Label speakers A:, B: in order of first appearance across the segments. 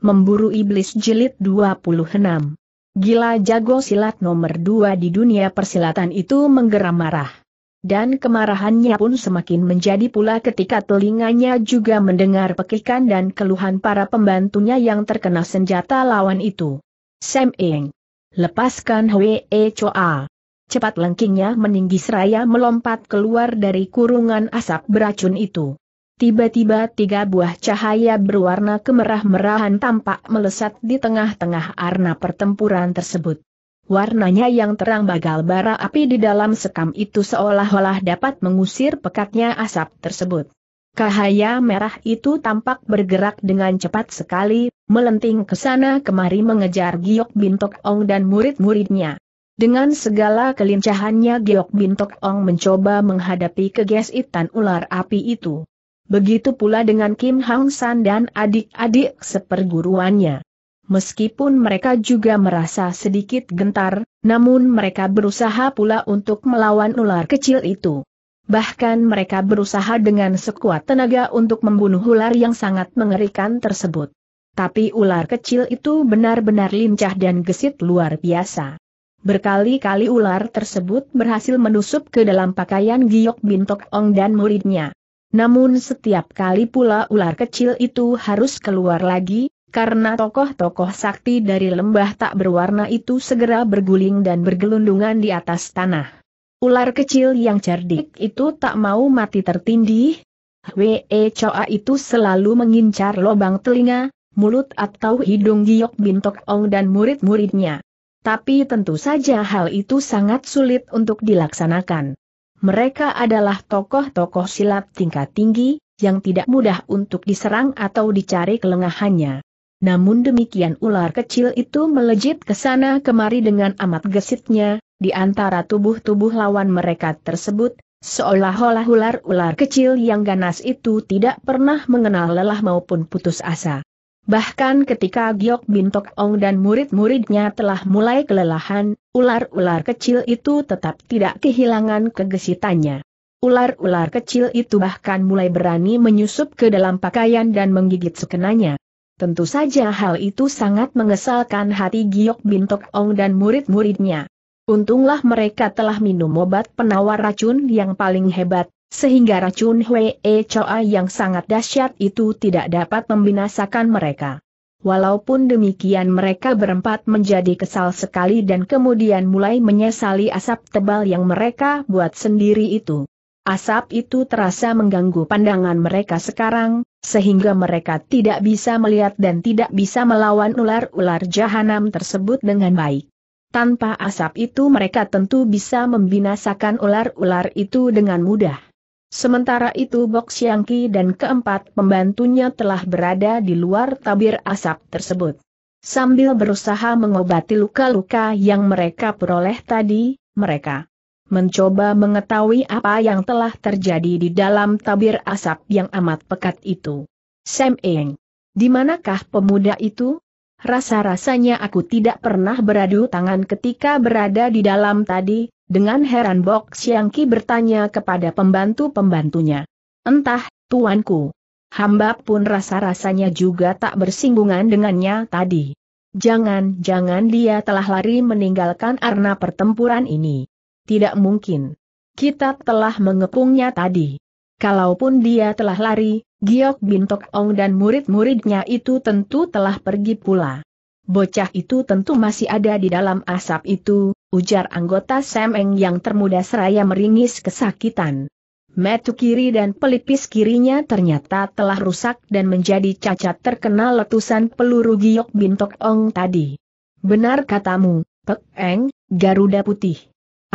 A: Memburu Iblis Jilid 26 Gila jago silat nomor 2 di dunia persilatan itu menggeram marah. Dan kemarahannya pun semakin menjadi pula ketika telinganya juga mendengar pekikan dan keluhan para pembantunya yang terkena senjata lawan itu. Sam Ing. Lepaskan Hwe Choa. Cepat lengkingnya meninggi seraya melompat keluar dari kurungan asap beracun itu. Tiba-tiba tiga buah cahaya berwarna kemerah-merahan tampak melesat di tengah-tengah arna pertempuran tersebut. Warnanya yang terang bagal bara api di dalam sekam itu seolah-olah dapat mengusir pekatnya asap tersebut. Cahaya merah itu tampak bergerak dengan cepat sekali, melenting ke sana kemari mengejar Giok Bintok Ong dan murid-muridnya. Dengan segala kelincahannya Giok Bintok Ong mencoba menghadapi kegesitan ular api itu. Begitu pula dengan Kim Hang San dan adik-adik seperguruannya. Meskipun mereka juga merasa sedikit gentar, namun mereka berusaha pula untuk melawan ular kecil itu. Bahkan mereka berusaha dengan sekuat tenaga untuk membunuh ular yang sangat mengerikan tersebut. Tapi ular kecil itu benar-benar lincah dan gesit luar biasa. Berkali-kali ular tersebut berhasil menusup ke dalam pakaian Giok Bintok Ong dan muridnya. Namun setiap kali pula ular kecil itu harus keluar lagi, karena tokoh-tokoh sakti dari lembah tak berwarna itu segera berguling dan bergelundungan di atas tanah. Ular kecil yang cerdik itu tak mau mati tertindih. Wee Choa itu selalu mengincar lobang telinga, mulut atau hidung Giok Bintok Ong dan murid-muridnya. Tapi tentu saja hal itu sangat sulit untuk dilaksanakan. Mereka adalah tokoh-tokoh silat tingkat tinggi, yang tidak mudah untuk diserang atau dicari kelengahannya. Namun demikian ular kecil itu melejit ke sana kemari dengan amat gesitnya, di antara tubuh-tubuh lawan mereka tersebut, seolah-olah ular-ular kecil yang ganas itu tidak pernah mengenal lelah maupun putus asa. Bahkan ketika Giok Bintok Ong dan murid-muridnya telah mulai kelelahan, ular-ular kecil itu tetap tidak kehilangan kegesitannya. Ular-ular kecil itu bahkan mulai berani menyusup ke dalam pakaian dan menggigit sekenanya. Tentu saja hal itu sangat mengesalkan hati Giok Bintok Ong dan murid-muridnya. Untunglah mereka telah minum obat penawar racun yang paling hebat, sehingga racun Hwee Choa yang sangat dahsyat itu tidak dapat membinasakan mereka. Walaupun demikian mereka berempat menjadi kesal sekali dan kemudian mulai menyesali asap tebal yang mereka buat sendiri itu. Asap itu terasa mengganggu pandangan mereka sekarang, sehingga mereka tidak bisa melihat dan tidak bisa melawan ular-ular jahanam tersebut dengan baik. Tanpa asap itu mereka tentu bisa membinasakan ular-ular itu dengan mudah. Sementara itu Bok Siangki dan keempat pembantunya telah berada di luar tabir asap tersebut. Sambil berusaha mengobati luka-luka yang mereka peroleh tadi, mereka mencoba mengetahui apa yang telah terjadi di dalam tabir asap yang amat pekat itu. Sam Eng, di manakah pemuda itu? Rasa-rasanya aku tidak pernah beradu tangan ketika berada di dalam tadi, dengan heran Bok Siangki bertanya kepada pembantu-pembantunya. Entah, tuanku. Hamba pun rasa-rasanya juga tak bersinggungan dengannya tadi. Jangan-jangan dia telah lari meninggalkan arna pertempuran ini. Tidak mungkin. Kita telah mengepungnya tadi. Kalaupun dia telah lari, Giok Bintok Ong dan murid-muridnya itu tentu telah pergi pula. Bocah itu tentu masih ada di dalam asap itu, ujar anggota Semeng yang termuda seraya meringis kesakitan. Metu kiri dan pelipis kirinya ternyata telah rusak dan menjadi cacat terkena letusan peluru giok bintok ong tadi. Benar katamu, Pek Eng, Garuda Putih.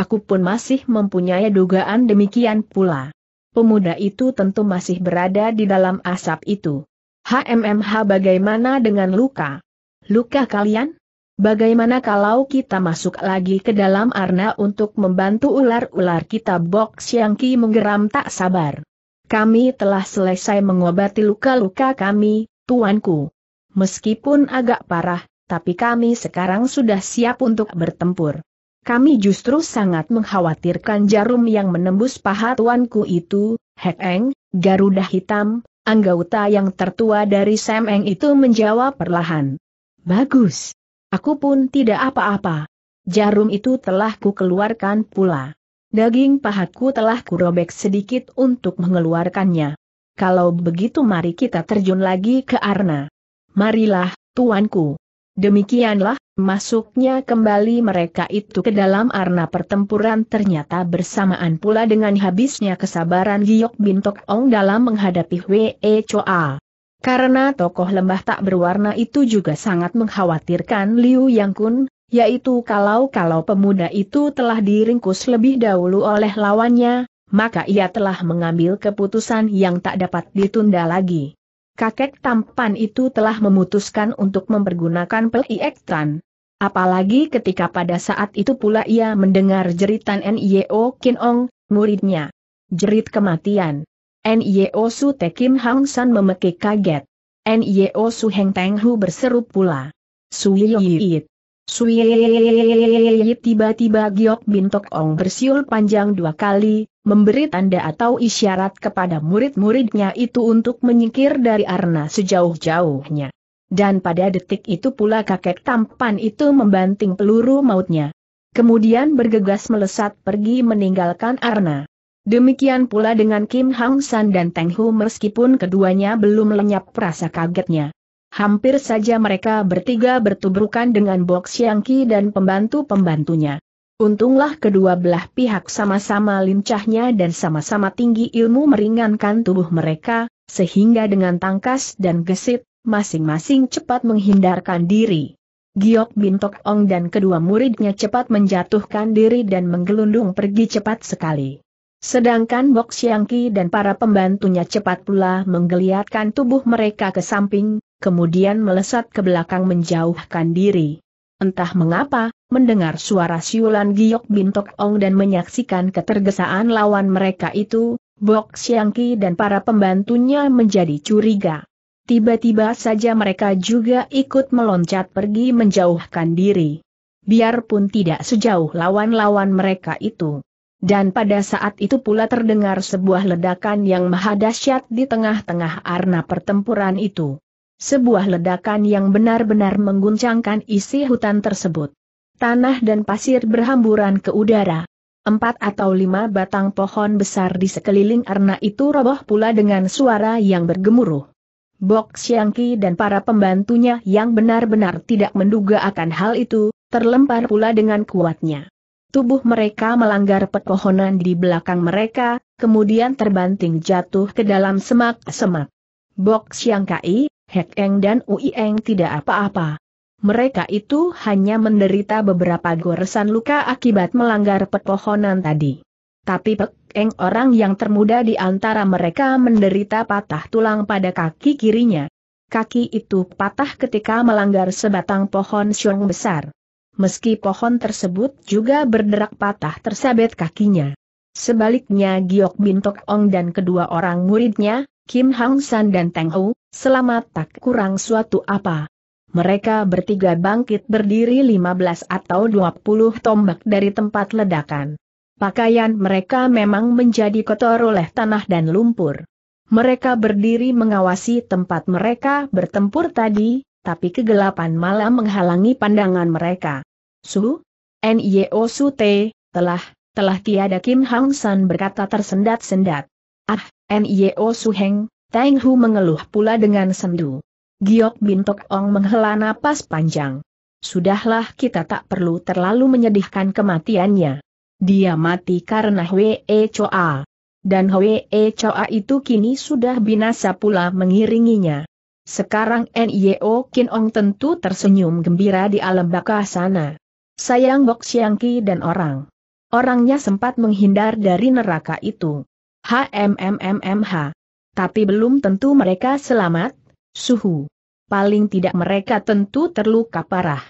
A: Aku pun masih mempunyai dugaan demikian pula. Pemuda itu tentu masih berada di dalam asap itu. HMMH bagaimana dengan luka? Luka kalian? Bagaimana kalau kita masuk lagi ke dalam arna untuk membantu ular-ular kita Bok Siangki menggeram tak sabar. Kami telah selesai mengobati luka-luka kami, tuanku. Meskipun agak parah, tapi kami sekarang sudah siap untuk bertempur. Kami justru sangat mengkhawatirkan jarum yang menembus paha tuanku itu, Hek Eng, Garuda Hitam, Anggota yang tertua dari Semeng itu menjawab perlahan. Bagus. Aku pun tidak apa-apa. Jarum itu telah ku keluarkan pula. Daging pahaku telah kurobek sedikit untuk mengeluarkannya. Kalau begitu mari kita terjun lagi ke Arna. Marilah, tuanku. Demikianlah, masuknya kembali mereka itu ke dalam arna pertempuran ternyata bersamaan pula dengan habisnya kesabaran Giok Bintok Ong dalam menghadapi Hwe Choa. Karena tokoh lembah tak berwarna itu juga sangat mengkhawatirkan Liu Yang Kun, yaitu kalau-kalau pemuda itu telah diringkus lebih dahulu oleh lawannya, maka ia telah mengambil keputusan yang tak dapat ditunda lagi. Kakek tampan itu telah memutuskan untuk mempergunakan peliektan. Apalagi ketika pada saat itu pula ia mendengar jeritan N.I.O. Kin Ong, muridnya. Jerit kematian. N.I.O. Su Te Kim Hang San memekik kaget. N.I.O. Su Heng Teng Hu berseru pula. Suyiyit. Suyiyit tiba-tiba Giok Bintok Ong bersiul panjang dua kali, memberi tanda atau isyarat kepada murid-muridnya itu untuk menyingkir dari arna sejauh-jauhnya. Dan pada detik itu pula kakek tampan itu membanting peluru mautnya. Kemudian bergegas melesat pergi meninggalkan arna. Demikian pula dengan Kim Hang San dan Teng Hu meskipun keduanya belum lenyap rasa kagetnya. Hampir saja mereka bertiga bertubrukan dengan Bok Siang Ki dan pembantu-pembantunya. Untunglah kedua belah pihak sama-sama lincahnya dan sama-sama tinggi ilmu meringankan tubuh mereka, sehingga dengan tangkas dan gesit, masing-masing cepat menghindarkan diri. Giok Bintok Ong dan kedua muridnya cepat menjatuhkan diri dan menggelundung pergi cepat sekali. Sedangkan Bok Siangki dan para pembantunya cepat pula menggeliatkan tubuh mereka ke samping, kemudian melesat ke belakang menjauhkan diri. Entah mengapa, mendengar suara siulan Giok Bintok Ong dan menyaksikan ketergesaan lawan mereka itu, Bok Siangki dan para pembantunya menjadi curiga. Tiba-tiba saja mereka juga ikut meloncat pergi menjauhkan diri. Biarpun tidak sejauh lawan-lawan mereka itu. Dan pada saat itu pula terdengar sebuah ledakan yang maha dahsyat di tengah-tengah arna pertempuran itu. Sebuah ledakan yang benar-benar mengguncangkan isi hutan tersebut. Tanah dan pasir berhamburan ke udara. Empat atau lima batang pohon besar di sekeliling arna itu roboh pula dengan suara yang bergemuruh. Bok Siangki dan para pembantunya yang benar-benar tidak menduga akan hal itu, terlempar pula dengan kuatnya. Tubuh mereka melanggar pepohonan di belakang mereka, kemudian terbanting jatuh ke dalam semak-semak. Bok Siangkai, Hek Eng dan Ui Eng tidak apa-apa. Mereka itu hanya menderita beberapa goresan luka akibat melanggar pepohonan tadi. Tapi Pek Eng orang yang termuda di antara mereka menderita patah tulang pada kaki kirinya. Kaki itu patah ketika melanggar sebatang pohon syong besar. Meski pohon tersebut juga berderak patah tersabet kakinya. Sebaliknya Giok Bintok Ong dan kedua orang muridnya, Kim Hang San dan Teng Hu, selamat tak kurang suatu apa. Mereka bertiga bangkit berdiri 15 atau 20 tombak dari tempat ledakan. Pakaian mereka memang menjadi kotor oleh tanah dan lumpur. Mereka berdiri mengawasi tempat mereka bertempur tadi, tapi kegelapan malam menghalangi pandangan mereka. Su? N.I.O. Su Te, telah, telah tiada Kim Hang San berkata tersendat-sendat. Ah, Nio Suheng, Teng Hu mengeluh pula dengan sendu. Giok Bintok Ong menghela napas panjang. Sudahlah kita tak perlu terlalu menyedihkan kematiannya. Dia mati karena Hwe Choa. Dan Hwe Choa itu kini sudah binasa pula mengiringinya. Sekarang Nio Kin Ong tentu tersenyum gembira di alam baka sana. Sayang Bok Siangki dan orang. Orangnya sempat menghindar dari neraka itu. HMMMMH. Tapi belum tentu mereka selamat, suhu. Paling tidak mereka tentu terluka parah.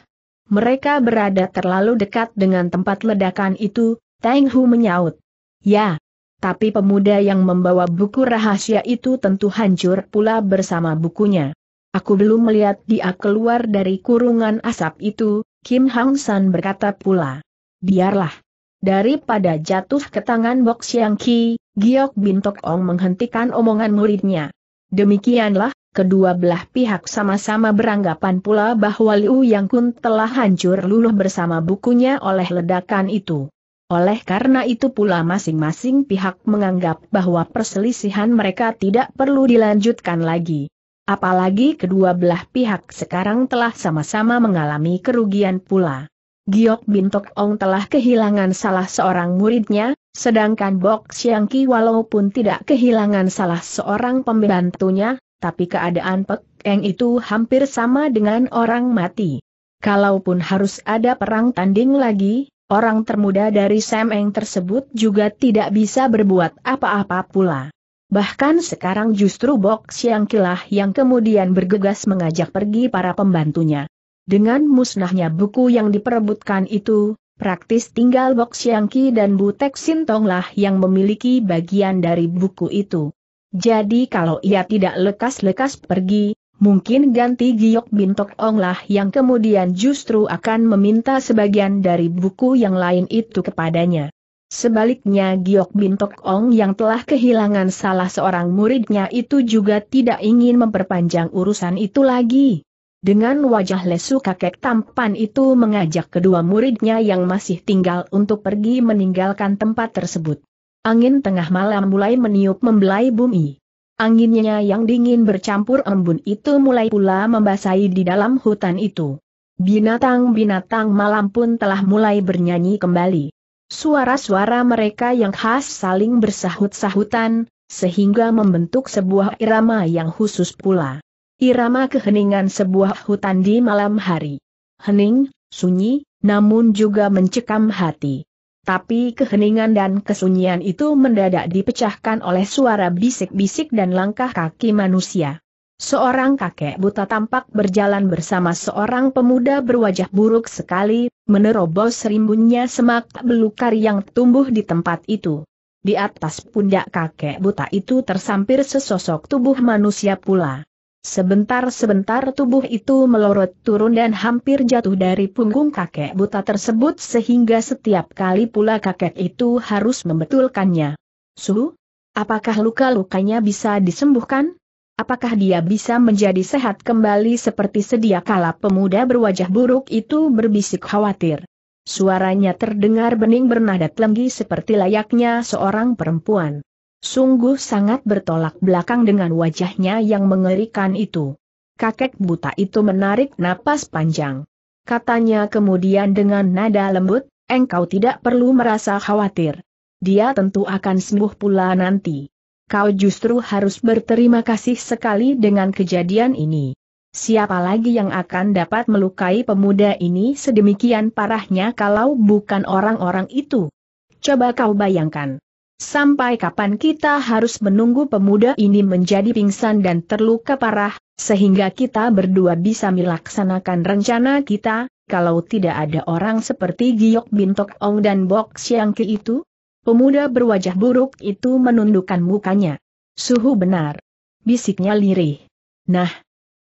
A: Mereka berada terlalu dekat dengan tempat ledakan itu, Teng Hu menyaut. Ya, tapi pemuda yang membawa buku rahasia itu tentu hancur pula bersama bukunya. Aku belum melihat dia keluar dari kurungan asap itu, Kim Hang San berkata pula. Biarlah. Daripada jatuh ke tangan Bok Siang Ki, Giok Bintok Ong menghentikan omongan muridnya. Demikianlah, kedua belah pihak sama-sama beranggapan pula bahwa Liu Yang Kun telah hancur luluh bersama bukunya oleh ledakan itu. Oleh karena itu pula masing-masing pihak menganggap bahwa perselisihan mereka tidak perlu dilanjutkan lagi. Apalagi kedua belah pihak sekarang telah sama-sama mengalami kerugian pula. Giok Bintok Ong telah kehilangan salah seorang muridnya, sedangkan Bok Siang Ki walaupun tidak kehilangan salah seorang pembantunya, tapi keadaan Pek Eng itu hampir sama dengan orang mati. Kalaupun harus ada perang tanding lagi, orang termuda dari Sam Eng tersebut juga tidak bisa berbuat apa-apa pula. Bahkan sekarang justru Bok Siang Kilah yang kemudian bergegas mengajak pergi para pembantunya. Dengan musnahnya buku yang diperebutkan itu, praktis tinggal Bok Siang Ki dan Bu Tek Sintong lah yang memiliki bagian dari buku itu. Jadi kalau ia tidak lekas-lekas pergi, mungkin ganti Giok Bintok Ong lah yang kemudian justru akan meminta sebagian dari buku yang lain itu kepadanya. Sebaliknya Giok Bintok Ong yang telah kehilangan salah seorang muridnya itu juga tidak ingin memperpanjang urusan itu lagi. Dengan wajah lesu kakek tampan itu mengajak kedua muridnya yang masih tinggal untuk pergi meninggalkan tempat tersebut. Angin tengah malam mulai meniup membelai bumi. Anginnya yang dingin bercampur embun itu mulai pula membasahi di dalam hutan itu. Binatang-binatang malam pun telah mulai bernyanyi kembali. Suara-suara mereka yang khas saling bersahut-sahutan, sehingga membentuk sebuah irama yang khusus pula. Irama keheningan sebuah hutan di malam hari. Hening, sunyi, namun juga mencekam hati. Tapi keheningan dan kesunyian itu mendadak dipecahkan oleh suara bisik-bisik dan langkah kaki manusia. Seorang kakek buta tampak berjalan bersama seorang pemuda berwajah buruk sekali, menerobos rimbunnya semak belukar yang tumbuh di tempat itu. Di atas pundak kakek buta itu tersampir sesosok tubuh manusia pula. Sebentar-sebentar tubuh itu melorot turun dan hampir jatuh dari punggung kakek buta tersebut sehingga setiap kali pula kakek itu harus membetulkannya. Su? Apakah luka-lukanya bisa disembuhkan? Apakah dia bisa menjadi sehat kembali seperti sedia kala pemuda berwajah buruk itu berbisik khawatir. Suaranya terdengar bening bernada lenggi seperti layaknya seorang perempuan. Sungguh sangat bertolak belakang dengan wajahnya yang mengerikan itu. Kakek buta itu menarik napas panjang. Katanya kemudian dengan nada lembut, engkau tidak perlu merasa khawatir. Dia tentu akan sembuh pula nanti. Kau justru harus berterima kasih sekali dengan kejadian ini. Siapa lagi yang akan dapat melukai pemuda ini sedemikian parahnya kalau bukan orang-orang itu? Coba kau bayangkan. Sampai kapan kita harus menunggu pemuda ini menjadi pingsan dan terluka parah, sehingga kita berdua bisa melaksanakan rencana kita, kalau tidak ada orang seperti Giok Bintok Ong dan Bok Siang Ki itu? Pemuda berwajah buruk itu menundukkan mukanya. Suhu benar. Bisiknya lirih. Nah,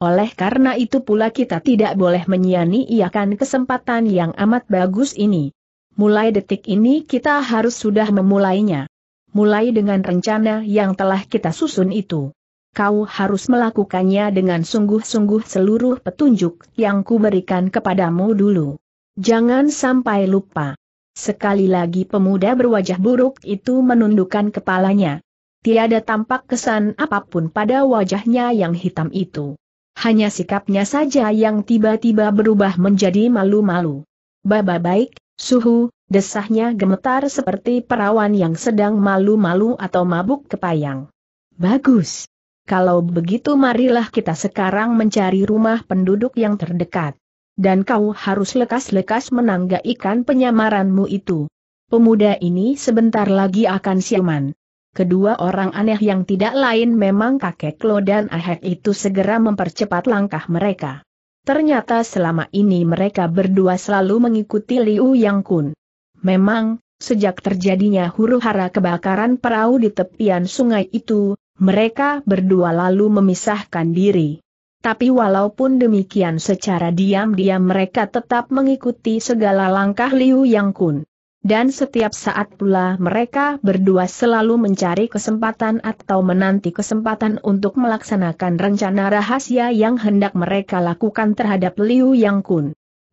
A: oleh karena itu pula kita tidak boleh menyia-nyiakan kesempatan yang amat bagus ini. Mulai detik ini kita harus sudah memulainya mulai dengan rencana yang telah kita susun itu. Kau harus melakukannya dengan sungguh-sungguh seluruh petunjuk yang kuberikan kepadamu dulu. Jangan sampai lupa. Sekali lagi pemuda berwajah buruk itu menundukkan kepalanya. Tiada tampak kesan apa pun pada wajahnya yang hitam itu. Hanya sikapnya saja yang tiba-tiba berubah menjadi malu-malu. Baba baik, suhu, Desahnya gemetar seperti perawan yang sedang malu-malu atau mabuk kepayang. Bagus. Kalau begitu marilah kita sekarang mencari rumah penduduk yang terdekat. Dan kau harus lekas-lekas menanggaikan penyamaranmu itu. Pemuda ini sebentar lagi akan siaman. Kedua orang aneh yang tidak lain memang kakek Klo dan Ahek itu segera mempercepat langkah mereka. Ternyata selama ini mereka berdua selalu mengikuti Liu Yang Kun. Memang, sejak terjadinya huru-hara kebakaran perahu di tepian sungai itu, mereka berdua lalu memisahkan diri. Tapi walaupun demikian secara diam-diam mereka tetap mengikuti segala langkah Liu Yang Kun. Dan setiap saat pula mereka berdua selalu mencari kesempatan atau menanti kesempatan untuk melaksanakan rencana rahasia yang hendak mereka lakukan terhadap Liu Yang Kun.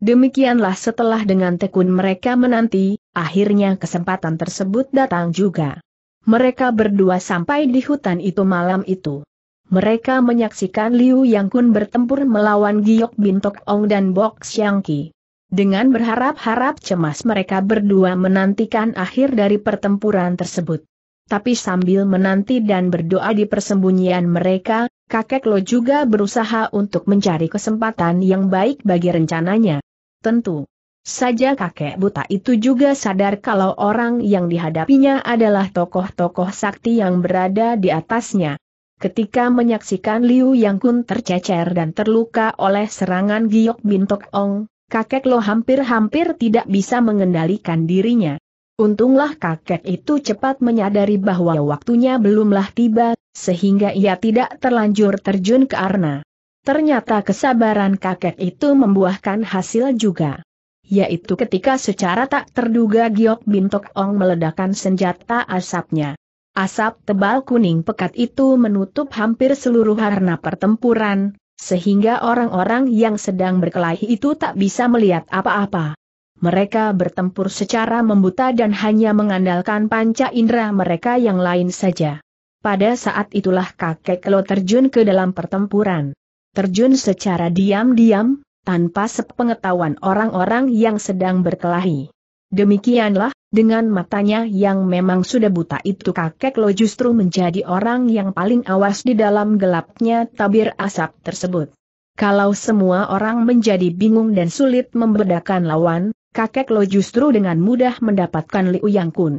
A: Demikianlah setelah dengan tekun mereka menanti, akhirnya kesempatan tersebut datang juga. Mereka berdua sampai di hutan itu malam itu. Mereka menyaksikan Liu Yang Kun bertempur melawan Giok Bintok Ong dan Bok Xiang Ki. Dengan berharap-harap cemas mereka berdua menantikan akhir dari pertempuran tersebut. Tapi sambil menanti dan berdoa di persembunyian mereka, kakek Lo juga berusaha untuk mencari kesempatan yang baik bagi rencananya. Tentu saja kakek buta itu juga sadar kalau orang yang dihadapinya adalah tokoh-tokoh sakti yang berada di atasnya. Ketika menyaksikan Liu Yang Kun tercecer dan terluka oleh serangan Giok Bintok Ong, kakek lo hampir-hampir tidak bisa mengendalikan dirinya. Untunglah kakek itu cepat menyadari bahwa waktunya belumlah tiba, sehingga ia tidak terlanjur terjun ke arna. Ternyata kesabaran kakek itu membuahkan hasil juga. Yaitu ketika secara tak terduga Giok Bintok Ong meledakkan senjata asapnya. Asap tebal kuning pekat itu menutup hampir seluruh arna pertempuran, sehingga orang-orang yang sedang berkelahi itu tak bisa melihat apa-apa. Mereka bertempur secara membuta dan hanya mengandalkan panca indera mereka yang lain saja. Pada saat itulah kakek Kelo terjun ke dalam pertempuran. Terjun secara diam-diam, tanpa sepengetahuan orang-orang yang sedang berkelahi. Demikianlah, dengan matanya yang memang sudah buta itu kakek lo justru menjadi orang yang paling awas di dalam gelapnya tabir asap tersebut. Kalau semua orang menjadi bingung dan sulit membedakan lawan, kakek lo justru dengan mudah mendapatkan Liu Yang Kun.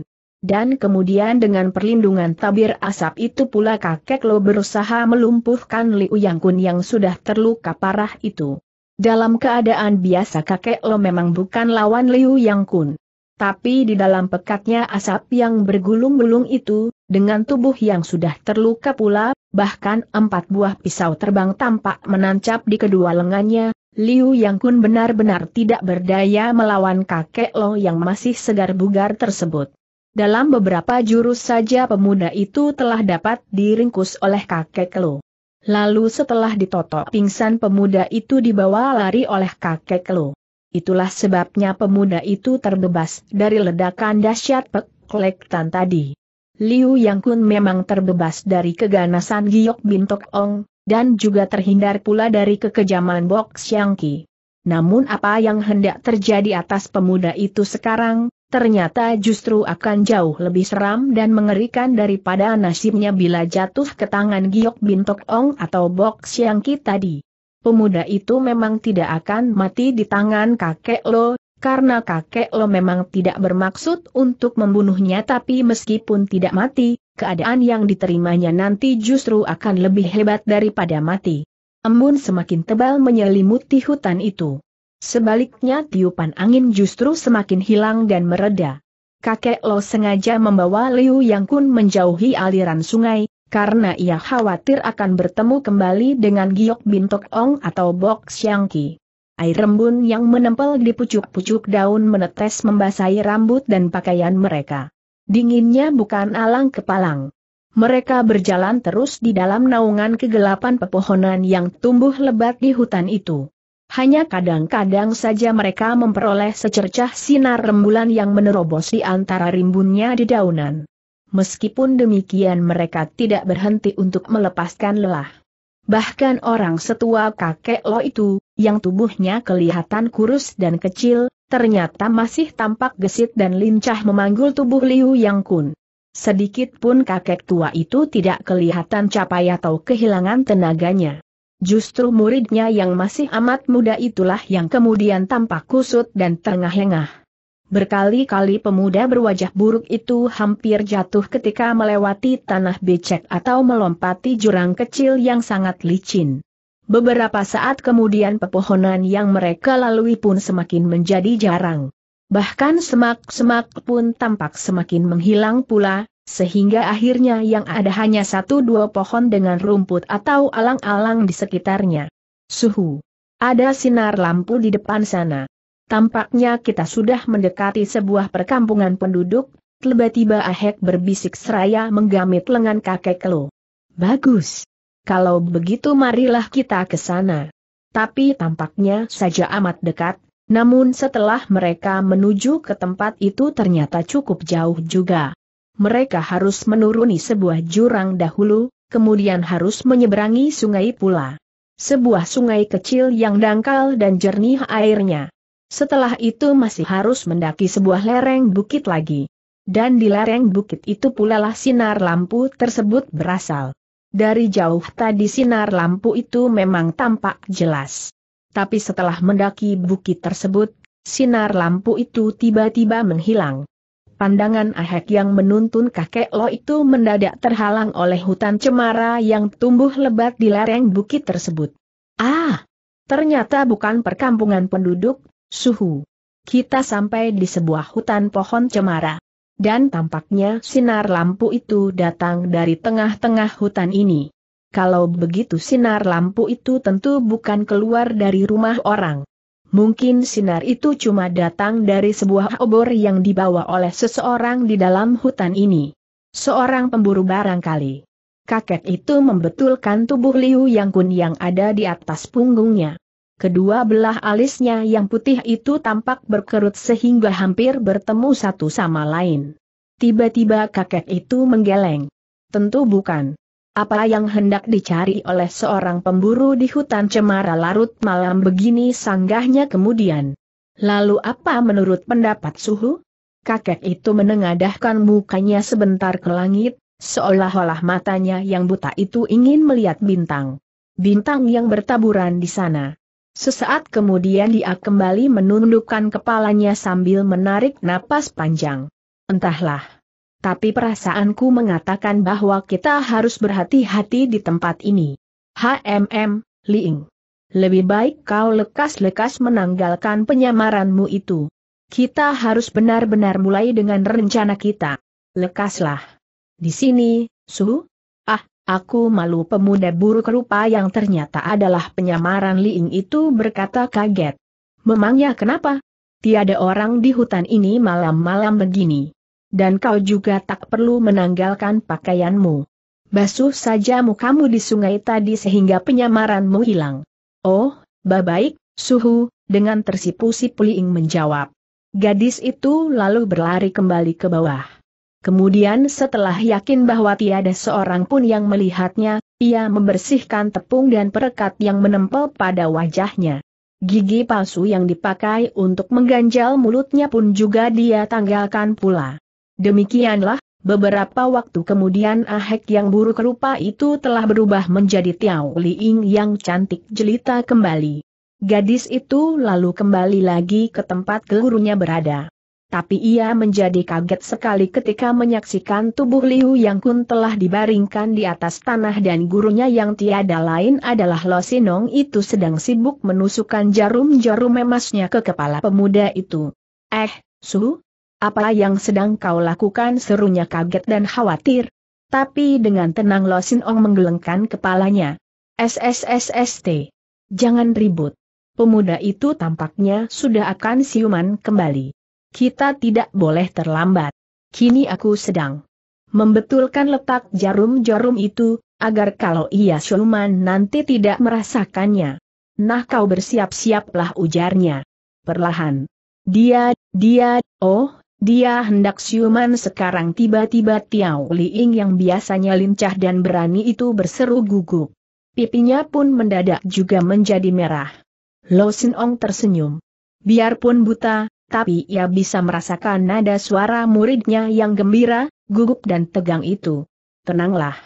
A: Dan kemudian dengan perlindungan tabir asap itu pula kakek lo berusaha melumpuhkan Liu Yang Kun yang sudah terluka parah itu. Dalam keadaan biasa kakek lo memang bukan lawan Liu Yang Kun. Tapi di dalam pekatnya asap yang bergulung-gulung itu, dengan tubuh yang sudah terluka pula, bahkan empat buah pisau terbang tampak menancap di kedua lengannya, Liu Yang Kun benar-benar tidak berdaya melawan kakek Lo yang masih segar bugar tersebut. Dalam beberapa jurus saja pemuda itu telah dapat diringkus oleh kakek Lo. Lalu setelah ditotok pingsan pemuda itu dibawa lari oleh kakek Lo. Itulah sebabnya pemuda itu terbebas dari ledakan dahsyat Pek Klek tadi. Liu Yang Kun memang terbebas dari keganasan Giok Bintok Ong, dan juga terhindar pula dari kekejaman Bok Xiang Ki. Namun apa yang hendak terjadi atas pemuda itu sekarang, ternyata justru akan jauh lebih seram dan mengerikan daripada nasibnya bila jatuh ke tangan Giok Bintok Ong atau Bok Xiang Ki tadi pemuda itu memang tidak akan mati di tangan kakek lo, karena kakek lo memang tidak bermaksud untuk membunuhnya tapi meskipun tidak mati, keadaan yang diterimanya nanti justru akan lebih hebat daripada mati. Embun semakin tebal menyelimuti hutan itu. Sebaliknya tiupan angin justru semakin hilang dan mereda. Kakek lo sengaja membawa Liu Yang Kun menjauhi aliran sungai, karena ia khawatir akan bertemu kembali dengan Giok Bintok Ong atau Bok Siang Ki. Air rembun yang menempel di pucuk-pucuk daun menetes membasahi rambut dan pakaian mereka. Dinginnya bukan alang kepalang. Mereka berjalan terus di dalam naungan kegelapan pepohonan yang tumbuh lebat di hutan itu. Hanya kadang-kadang saja mereka memperoleh secercah sinar rembulan yang menerobos di antara rimbunnya di daunan. Meskipun demikian mereka tidak berhenti untuk melepaskan lelah. Bahkan orang setua kakek lo itu, yang tubuhnya kelihatan kurus dan kecil, ternyata masih tampak gesit dan lincah memanggul tubuh Liu Yang Kun. Sedikit pun kakek tua itu tidak kelihatan capai atau kehilangan tenaganya. Justru muridnya yang masih amat muda itulah yang kemudian tampak kusut dan tengah-engah. Berkali-kali pemuda berwajah buruk itu hampir jatuh ketika melewati tanah becek atau melompati jurang kecil yang sangat licin. Beberapa saat kemudian pepohonan yang mereka lalui pun semakin menjadi jarang. Bahkan semak-semak pun tampak semakin menghilang pula, sehingga akhirnya yang ada hanya satu dua pohon dengan rumput atau alang-alang di sekitarnya. Suhu. Ada sinar lampu di depan sana. Tampaknya kita sudah mendekati sebuah perkampungan penduduk, tiba-tiba Ahek berbisik seraya menggamit lengan kakek Lo. Bagus. Kalau begitu marilah kita ke sana. Tapi tampaknya saja amat dekat, namun setelah mereka menuju ke tempat itu ternyata cukup jauh juga. Mereka harus menuruni sebuah jurang dahulu, kemudian harus menyeberangi sungai pula. Sebuah sungai kecil yang dangkal dan jernih airnya. Setelah itu masih harus mendaki sebuah lereng bukit lagi. Dan di lereng bukit itu pula lah sinar lampu tersebut berasal. Dari jauh tadi sinar lampu itu memang tampak jelas. Tapi setelah mendaki bukit tersebut, sinar lampu itu tiba-tiba menghilang. Pandangan Ahek yang menuntun kakek Lo itu mendadak terhalang oleh hutan cemara yang tumbuh lebat di lereng bukit tersebut. Ah! Ternyata bukan perkampungan penduduk, Suhu. Kita sampai di sebuah hutan pohon cemara. Dan tampaknya sinar lampu itu datang dari tengah-tengah hutan ini. Kalau begitu sinar lampu itu tentu bukan keluar dari rumah orang. Mungkin sinar itu cuma datang dari sebuah obor yang dibawa oleh seseorang di dalam hutan ini. Seorang pemburu barangkali. Kakek itu membetulkan tubuh Liu Yang Kun yang ada di atas punggungnya. Kedua belah alisnya yang putih itu tampak berkerut sehingga hampir bertemu satu sama lain. Tiba-tiba kakek itu menggeleng. Tentu bukan. Apa yang hendak dicari oleh seorang pemburu di hutan cemara larut malam begini sanggahnya kemudian. Lalu apa menurut pendapat suhu? Kakek itu menengadahkan mukanya sebentar ke langit, seolah-olah matanya yang buta itu ingin melihat bintang. Bintang yang bertaburan di sana. Sesaat kemudian dia kembali menundukkan kepalanya sambil menarik napas panjang. Entahlah. Tapi perasaanku mengatakan bahwa kita harus berhati-hati di tempat ini. HMM, Liing. Lebih baik kau lekas-lekas menanggalkan penyamaranmu itu. Kita harus benar-benar mulai dengan rencana kita. Lekaslah. Di sini, Su? Aku malu pemuda buruk rupa yang ternyata adalah penyamaran Liing itu berkata kaget. Memangnya kenapa? Tiada orang di hutan ini malam-malam begini. Dan kau juga tak perlu menanggalkan pakaianmu. Basuh saja mukamu di sungai tadi sehingga penyamaranmu hilang. Oh, baik, suhu, dengan tersipu-sipu Liing menjawab. Gadis itu lalu berlari kembali ke bawah. Kemudian setelah yakin bahwa tiada seorang pun yang melihatnya, ia membersihkan tepung dan perekat yang menempel pada wajahnya. Gigi palsu yang dipakai untuk mengganjal mulutnya pun juga dia tanggalkan pula. Demikianlah, beberapa waktu kemudian Ahek yang buruk rupa itu telah berubah menjadi Tiao Liing yang cantik jelita kembali. Gadis itu lalu kembali lagi ke tempat gurunya berada tapi ia menjadi kaget sekali ketika menyaksikan tubuh Liu Yang Kun telah dibaringkan di atas tanah dan gurunya yang tiada lain adalah Lo Sinong itu sedang sibuk menusukkan jarum-jarum emasnya ke kepala pemuda itu. Eh, Su? Apa yang sedang kau lakukan serunya kaget dan khawatir? Tapi dengan tenang Lo Sinong menggelengkan kepalanya. SSSST. Jangan ribut. Pemuda itu tampaknya sudah akan siuman kembali. Kita tidak boleh terlambat. Kini aku sedang membetulkan letak jarum-jarum itu, agar kalau ia siuman nanti tidak merasakannya. Nah kau bersiap-siaplah ujarnya. Perlahan. Dia, dia, oh, dia hendak siuman sekarang tiba-tiba Tiao Liing yang biasanya lincah dan berani itu berseru gugup. Pipinya pun mendadak juga menjadi merah. Lo Sin Ong tersenyum. Biarpun buta, tapi ia bisa merasakan nada suara muridnya yang gembira, gugup dan tegang itu. Tenanglah.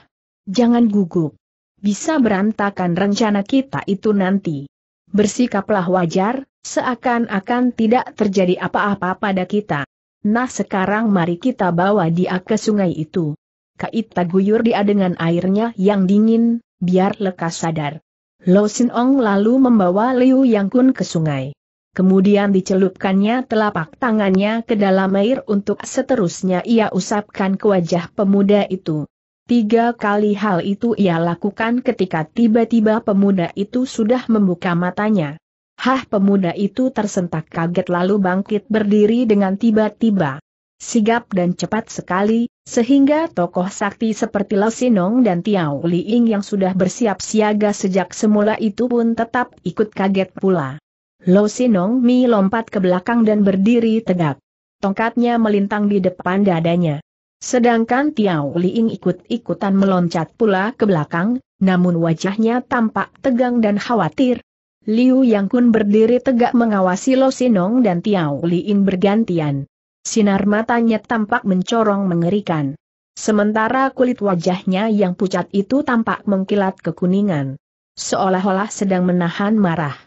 A: Jangan gugup. Bisa berantakan rencana kita itu nanti. Bersikaplah wajar, seakan-akan tidak terjadi apa-apa pada kita. Nah sekarang mari kita bawa dia ke sungai itu. Kaita guyur dia dengan airnya yang dingin, biar lekas sadar. Lo Sin Ong lalu membawa Liu Yang Kun ke sungai. Kemudian dicelupkannya telapak tangannya ke dalam air untuk seterusnya ia usapkan ke wajah pemuda itu. Tiga kali hal itu ia lakukan ketika tiba-tiba pemuda itu sudah membuka matanya. Hah pemuda itu tersentak kaget lalu bangkit berdiri dengan tiba-tiba. Sigap dan cepat sekali, sehingga tokoh sakti seperti Lo Sinong dan Tiao Li Ying yang sudah bersiap siaga sejak semula itu pun tetap ikut kaget pula. Lo Sinong mi lompat ke belakang dan berdiri tegak. Tongkatnya melintang di depan dadanya. Sedangkan Tiao Li Ying ikut-ikutan meloncat pula ke belakang, namun wajahnya tampak tegang dan khawatir. Liu Yang Kun berdiri tegak mengawasi Lo Sinong dan Tiao Li Ying bergantian. Sinar matanya tampak mencorong mengerikan. Sementara kulit wajahnya yang pucat itu tampak mengkilat kekuningan. Seolah-olah sedang menahan marah.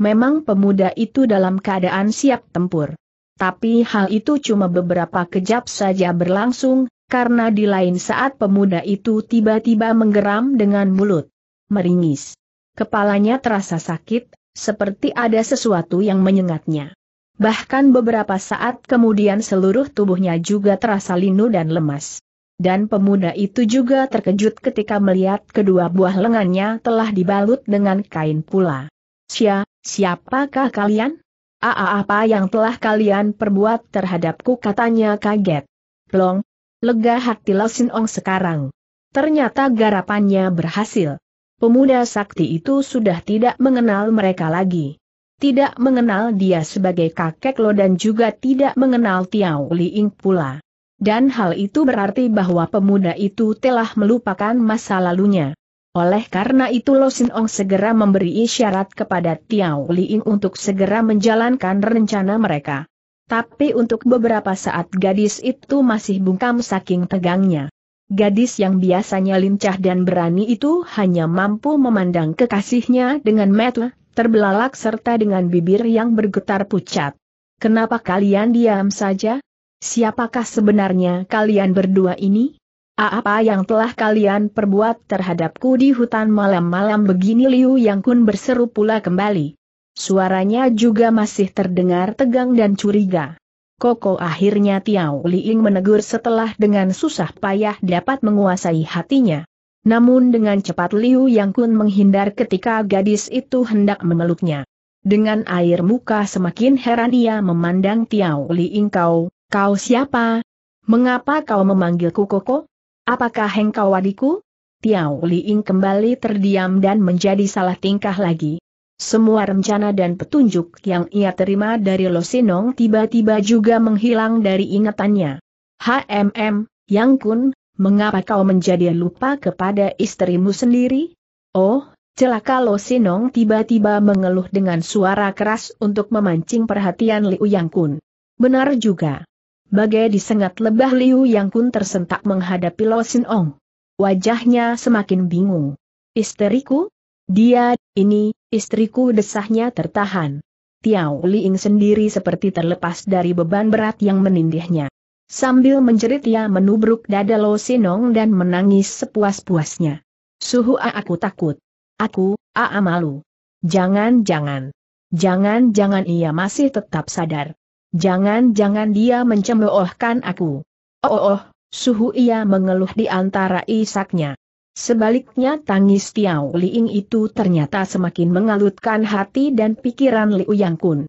A: Memang pemuda itu dalam keadaan siap tempur. Tapi hal itu cuma beberapa kejap saja berlangsung, karena di lain saat pemuda itu tiba-tiba menggeram dengan mulut. Meringis. Kepalanya terasa sakit, seperti ada sesuatu yang menyengatnya. Bahkan beberapa saat kemudian seluruh tubuhnya juga terasa linu dan lemas. Dan pemuda itu juga terkejut ketika melihat kedua buah lengannya telah dibalut dengan kain pula. Sia, siapakah kalian? Aa apa yang telah kalian perbuat terhadapku katanya kaget. Plong, lega hati Lasin Ong sekarang. Ternyata garapannya berhasil. Pemuda sakti itu sudah tidak mengenal mereka lagi tidak mengenal dia sebagai kakek lo dan juga tidak mengenal Tiao Li Ying pula. Dan hal itu berarti bahwa pemuda itu telah melupakan masa lalunya. Oleh karena itu Lo Sin Ong segera memberi isyarat kepada Tiao Li Ying untuk segera menjalankan rencana mereka. Tapi untuk beberapa saat gadis itu masih bungkam saking tegangnya. Gadis yang biasanya lincah dan berani itu hanya mampu memandang kekasihnya dengan mata terbelalak serta dengan bibir yang bergetar pucat. Kenapa kalian diam saja? Siapakah sebenarnya kalian berdua ini? Apa yang telah kalian perbuat terhadapku di hutan malam-malam begini Liu Yang Kun berseru pula kembali. Suaranya juga masih terdengar tegang dan curiga. Koko akhirnya Tiao Li Ying menegur setelah dengan susah payah dapat menguasai hatinya. Namun dengan cepat Liu Yang Kun menghindar ketika gadis itu hendak memeluknya. Dengan air muka semakin heran ia memandang Tiao Li Ying kau, kau siapa? Mengapa kau memanggilku Koko? Apakah engkau adikku? Tiao Li Ying kembali terdiam dan menjadi salah tingkah lagi. Semua rencana dan petunjuk yang ia terima dari Lo Sinong tiba-tiba juga menghilang dari ingatannya. HMM, Yang Kun, mengapa kau menjadi lupa kepada istrimu sendiri? Oh, celaka Lo Sinong tiba-tiba mengeluh dengan suara keras untuk memancing perhatian Liu Yang Kun. Benar juga. Bagai disengat lebah Liu Yang Kun tersentak menghadapi Lo Sinong. Wajahnya semakin bingung. Istriku? Dia, ini, istriku desahnya tertahan. Tiao Liing sendiri seperti terlepas dari beban berat yang menindihnya. Sambil menjerit ia menubruk dada Lo Sinong dan menangis sepuas-puasnya. Suhu A aku takut. Aku, A malu. Jangan-jangan. Jangan-jangan ia masih tetap sadar. Jangan-jangan dia mencemoohkan aku. Oh, oh, oh, suhu ia mengeluh di antara isaknya. Sebaliknya tangis Tiao Liing itu ternyata semakin mengalutkan hati dan pikiran Liu Yang Kun.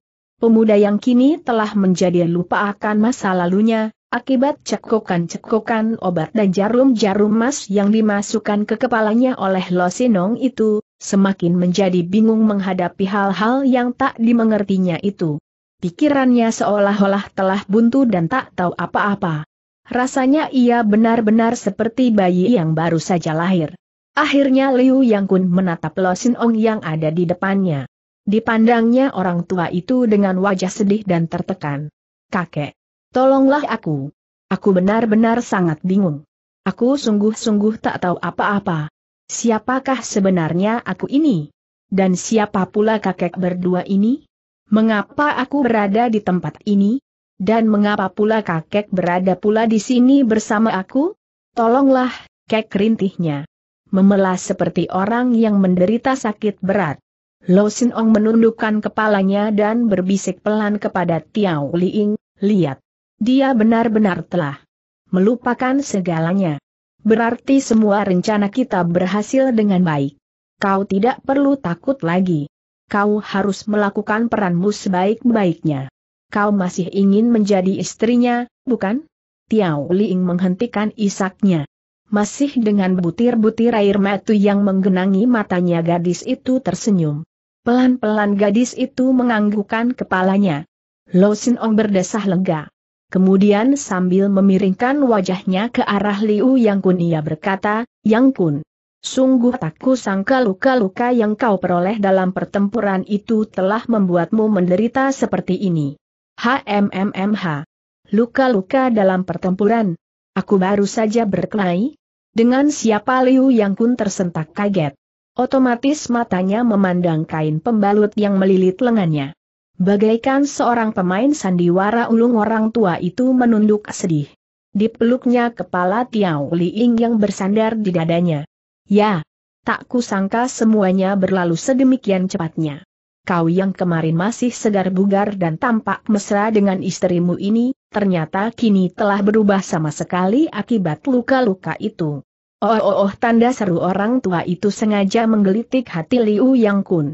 A: Pemuda yang kini telah menjadi lupa akan masa lalunya, Akibat cekokan-cekokan obat dan jarum-jarum emas yang dimasukkan ke kepalanya oleh Losinong itu, semakin menjadi bingung menghadapi hal-hal yang tak dimengertinya itu. Pikirannya seolah-olah telah buntu dan tak tahu apa-apa. Rasanya ia benar-benar seperti bayi yang baru saja lahir. Akhirnya Liu Yang Kun menatap Losinong yang ada di depannya. Dipandangnya orang tua itu dengan wajah sedih dan tertekan. Kakek. Tolonglah aku. Aku benar-benar sangat bingung. Aku sungguh-sungguh tak tahu apa-apa. Siapakah sebenarnya aku ini? Dan siapa pula kakek berdua ini? Mengapa aku berada di tempat ini? Dan mengapa pula kakek berada pula di sini bersama aku? Tolonglah, kek rintihnya. Memelas seperti orang yang menderita sakit berat. Lo Sin Ong menundukkan kepalanya dan berbisik pelan kepada Tiao Liing, lihat. Dia benar-benar telah melupakan segalanya. Berarti semua rencana kita berhasil dengan baik. Kau tidak perlu takut lagi. Kau harus melakukan peranmu sebaik-baiknya. Kau masih ingin menjadi istrinya, bukan? Tiao Ling menghentikan isaknya. Masih dengan butir-butir air mata yang menggenangi matanya gadis itu tersenyum. Pelan-pelan gadis itu menganggukkan kepalanya. Lo Sin Ong berdesah lega. Kemudian sambil memiringkan wajahnya ke arah Liu Yang Kun ia berkata, Yang Kun, Sungguh tak kusangka luka-luka yang kau peroleh dalam pertempuran itu telah membuatmu menderita seperti ini. HMMMH. Luka-luka dalam pertempuran. Aku baru saja berkelahi. Dengan siapa Liu Yang Kun tersentak kaget. Otomatis matanya memandang kain pembalut yang melilit lengannya. Bagaikan seorang pemain sandiwara ulung orang tua itu menunduk sedih. Dipeluknya kepala Tiao Liing yang bersandar di dadanya. Ya, tak kusangka semuanya berlalu sedemikian cepatnya. Kau yang kemarin masih segar bugar dan tampak mesra dengan istrimu ini, ternyata kini telah berubah sama sekali akibat luka-luka itu. Oh oh oh tanda seru orang tua itu sengaja menggelitik hati Liu Yang Kun.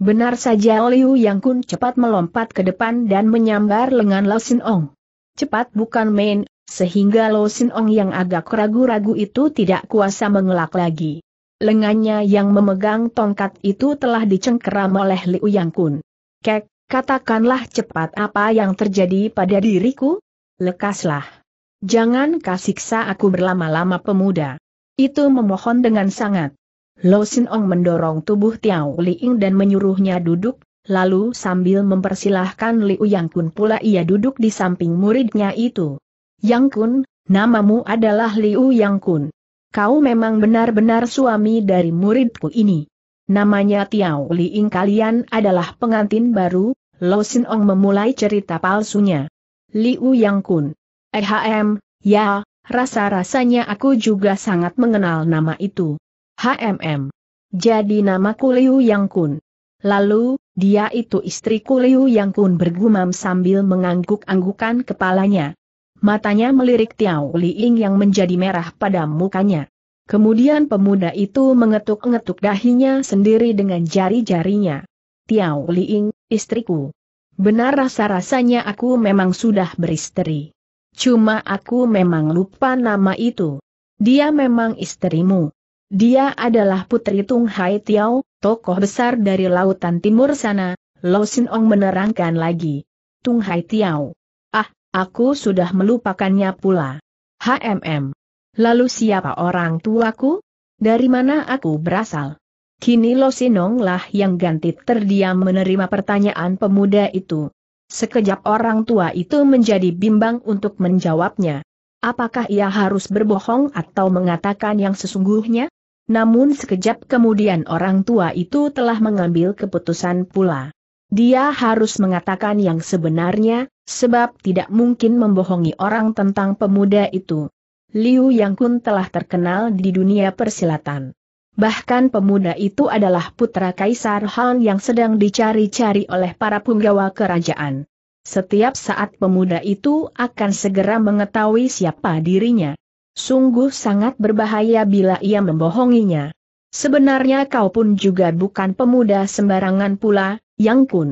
A: Benar saja Liu Yang Kun cepat melompat ke depan dan menyambar lengan Lao Sin Ong. Cepat bukan main, sehingga Lo Sin Ong yang agak ragu-ragu itu tidak kuasa mengelak lagi. Lengannya yang memegang tongkat itu telah dicengkeram oleh Liu Yang Kun. Kek, katakanlah cepat apa yang terjadi pada diriku? Lekaslah. Jangan kasiksa aku berlama-lama pemuda. Itu memohon dengan sangat. Lo Sin Ong mendorong tubuh Tiao Ing dan menyuruhnya duduk, lalu sambil mempersilahkan Liu Yang Kun pula ia duduk di samping muridnya itu. Yang Kun, namamu adalah Liu Yang Kun. Kau memang benar-benar suami dari muridku ini. Namanya Tiao Liing kalian adalah pengantin baru, Lo Sin Ong memulai cerita palsunya. Liu Yang Kun. EHM, ya, rasa-rasanya aku juga sangat mengenal nama itu. HMM. Jadi namaku Liu Yang Kun. Lalu, dia itu istriku Liu Yang Kun bergumam sambil mengangguk-anggukan kepalanya. Matanya melirik Tiao Liing yang menjadi merah pada mukanya. Kemudian pemuda itu mengetuk-ngetuk dahinya sendiri dengan jari-jarinya. Tiao Liing, istriku. Benar rasa-rasanya aku memang sudah beristri. Cuma aku memang lupa nama itu. Dia memang istrimu. Dia adalah putri Tung Hai Tiao, tokoh besar dari lautan timur sana, Lo Sin Ong menerangkan lagi. Tung Hai Tiao. Aku sudah melupakannya pula. HMM. Lalu siapa orang tuaku? Dari mana aku berasal? Kini Lo lah yang ganti terdiam menerima pertanyaan pemuda itu. Sekejap orang tua itu menjadi bimbang untuk menjawabnya. Apakah ia harus berbohong atau mengatakan yang sesungguhnya? Namun sekejap kemudian orang tua itu telah mengambil keputusan pula. Dia harus mengatakan yang sebenarnya, sebab tidak mungkin membohongi orang tentang pemuda itu. Liu Yang Kun telah terkenal di dunia persilatan. Bahkan pemuda itu adalah putra Kaisar Han yang sedang dicari-cari oleh para punggawa kerajaan. Setiap saat pemuda itu akan segera mengetahui siapa dirinya. Sungguh sangat berbahaya bila ia membohonginya. Sebenarnya kau pun juga bukan pemuda sembarangan pula, Yang Kun.